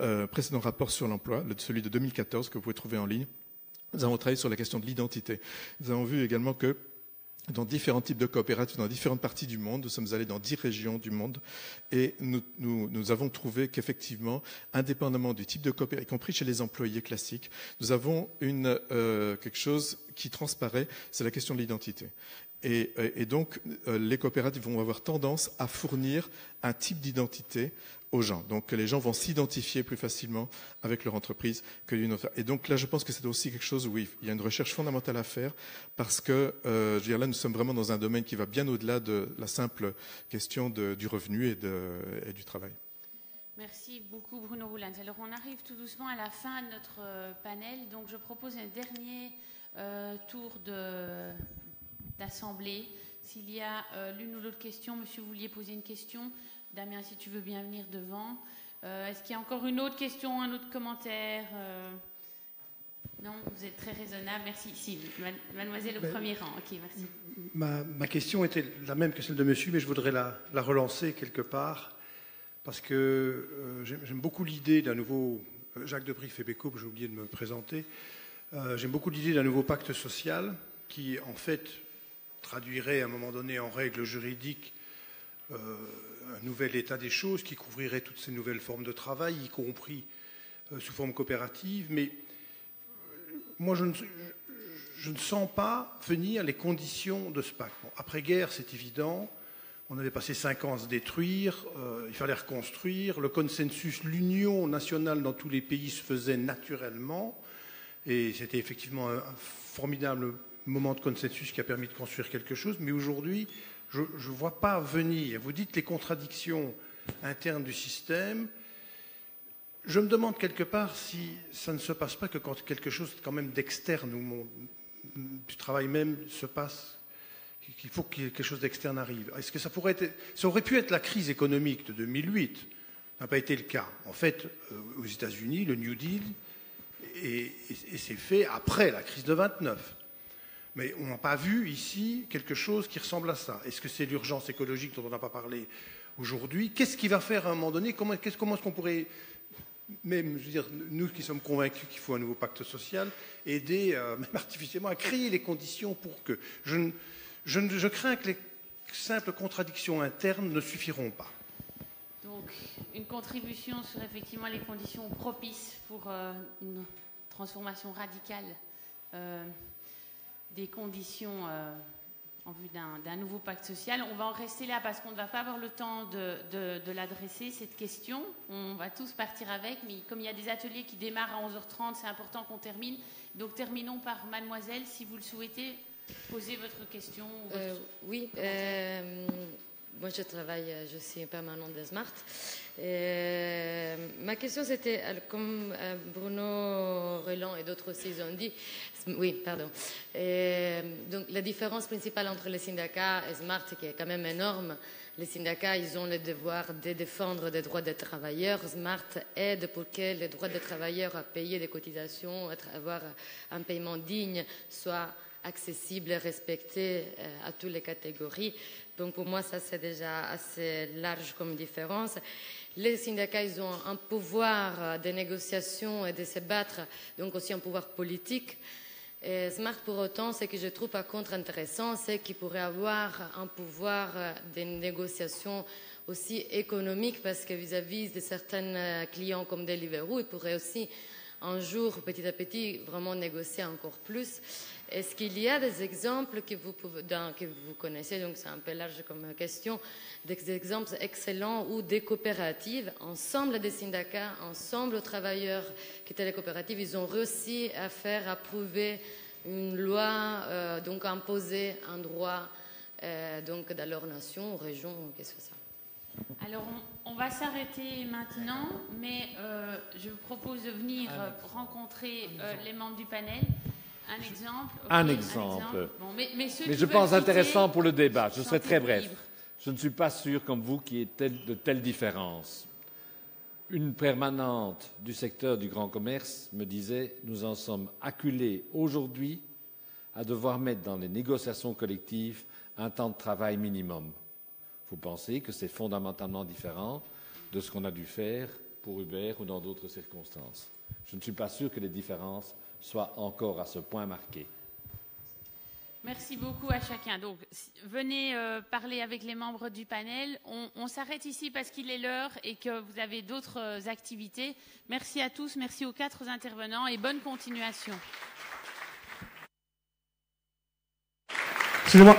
euh, précédent rapport sur l'emploi, celui de 2014 que vous pouvez trouver en ligne, nous avons travaillé sur la question de l'identité. Nous avons vu également que dans différents types de coopératives, dans différentes parties du monde. Nous sommes allés dans dix régions du monde et nous, avons trouvé qu'effectivement, indépendamment du type de coopérative, y compris chez les employés classiques, nous avons euh, quelque chose qui transparaît, c'est la question de l'identité. Et, donc, euh, les coopératives vont avoir tendance à fournir un type d'identité aux gens. Donc, les gens vont s'identifier plus facilement avec leur entreprise que d'une autre. Et donc, là, je pense que c'est aussi quelque chose où il y a une recherche fondamentale à faire parce que, euh, je veux dire, là, nous sommes vraiment dans un domaine qui va bien au-delà de la simple question du revenu et, du travail. Merci beaucoup, Bruno Roulins. Alors, on arrive tout doucement à la fin de notre euh, panel. Donc, je propose un dernier tour de d'assemblée. S'il y a euh, l'une ou l'autre question, monsieur, vous vouliez poser une question Damien, si tu veux bien venir devant. Euh, est-ce qu'il y a encore une autre question, un autre commentaire euh? Non, vous êtes très raisonnable. Merci. Si, mademoiselle au ben, premier rang. Ok, merci. Ma, question était la même que celle de monsieur, mais je voudrais la, relancer quelque part parce que j'aime beaucoup l'idée d'un nouveau. Jacques Debry Fébeco, j'ai oublié de me présenter. j'aime beaucoup l'idée d'un nouveau pacte social qui, en fait, traduirait à un moment donné en règle juridique euh, un nouvel état des choses qui couvrirait toutes ces nouvelles formes de travail, y compris euh, sous forme coopérative. Mais euh, moi, je ne, sens pas venir les conditions de ce pacte. Après-guerre, c'est évident. On avait passé cinq ans à se détruire, il fallait reconstruire. Le consensus, l'union nationale dans tous les pays se faisait naturellement. Et c'était effectivement un formidable moment de consensus qui a permis de construire quelque chose, mais aujourd'hui, je ne vois pas venir. Vous dites les contradictions internes du système. Je me demande quelque part si ça ne se passe pas que quand quelque chose quand même d'externe ou du travail même se passe, qu'il faut que quelque chose d'externe arrive. Est-ce que ça pourrait ça aurait pu être la crise économique de 2008 Ça n'a pas été le cas. En fait, euh, aux États-Unis, le New Deal, et, fait après la crise de 29. Mais on n'a pas vu ici quelque chose qui ressemble à ça. Est-ce que c'est l'urgence écologique dont on n'a pas parlé aujourd'hui? Qu'est-ce qui va faire à un moment donné? Comment, est-ce qu'on pourrait, même, je veux dire, nous qui sommes convaincus qu'il faut un nouveau pacte social, aider, euh, même artificiellement, à créer les conditions pour que. Je, crains que les simples contradictions internes ne suffiront pas. Donc, une contribution sur effectivement les conditions propices pour euh, une transformation radicale euh, des conditions euh, en vue d'un nouveau pacte social. On va en rester là parce qu'on ne va pas avoir le temps de, l'adresser, cette question. On va tous partir avec, mais comme il y a des ateliers qui démarrent à 11h30, c'est important qu'on termine. Donc terminons par mademoiselle, si vous le souhaitez, poser votre question. Euh, oui, moi, je travaille, euh, je suis permanente de Smart. Euh, ma question, c'était, comme euh, Bruno Roland et d'autres aussi ont dit, oui, pardon. donc, la différence principale entre les syndicats et Smart, qui est quand même énorme, les syndicats, ils ont le devoir de défendre les droits des travailleurs. Smart aide pour que les droits des travailleurs à payer des cotisations, à avoir un paiement digne, soient accessibles et respectés à toutes les catégories. Donc pour moi, ça c'est déjà assez large comme différence. Les syndicats, ils ont un pouvoir de négociation et de se battre, donc aussi un pouvoir politique. Et Smart, pour autant, ce que je trouve par contre intéressant, c'est qu'il pourrait avoir un pouvoir de négociation aussi économique, parce que vis-à-vis de certains clients comme Deliveroo, il pourrait aussi un jour, petit à petit, vraiment négocier encore plus. Est-ce qu'il y a des exemples que vous, que vous connaissez, donc c'est un peu large comme question, des exemples excellents où des coopératives, ensemble des syndicats, ensemble aux travailleurs qui étaient les coopératives, ils ont réussi à faire approuver une loi, euh, donc imposer un droit euh, donc dans leur nation, ou région, qu'est-ce que ça? Alors, on, va s'arrêter maintenant, mais euh, je vous propose de venir rencontrer les membres du panel. Un exemple. un exemple. mais, je pense intéressant pour le débat. Je serai très bref. Je ne suis pas sûr, comme vous, qu'il y ait de telles différences. Une permanente du secteur du grand commerce me disait Nous en sommes acculés aujourd'hui à devoir mettre dans les négociations collectives un temps de travail minimum. Vous pensez que c'est fondamentalement différent de ce qu'on a dû faire pour Uber ou dans d'autres circonstances. Je ne suis pas sûr que les différences soit encore à ce point marqué. Merci beaucoup à chacun. Donc, venez euh, parler avec les membres du panel. On, s'arrête ici parce qu'il est l'heure et que vous avez d'autres euh, activités. Merci à tous, merci aux quatre intervenants et bonne continuation. Excusez-moi.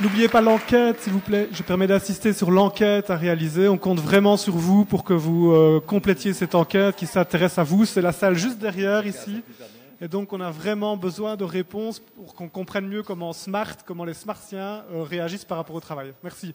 N'oubliez pas l'enquête, s'il vous plaît. Je permets d'assister sur l'enquête à réaliser. On compte vraiment sur vous pour que vous euh, complétiez cette enquête qui s'intéresse à vous. C'est la salle juste derrière ici. Et donc, on a vraiment besoin de réponses pour qu'on comprenne mieux comment Smart, comment les Smartiens euh, réagissent par rapport au travail. Merci.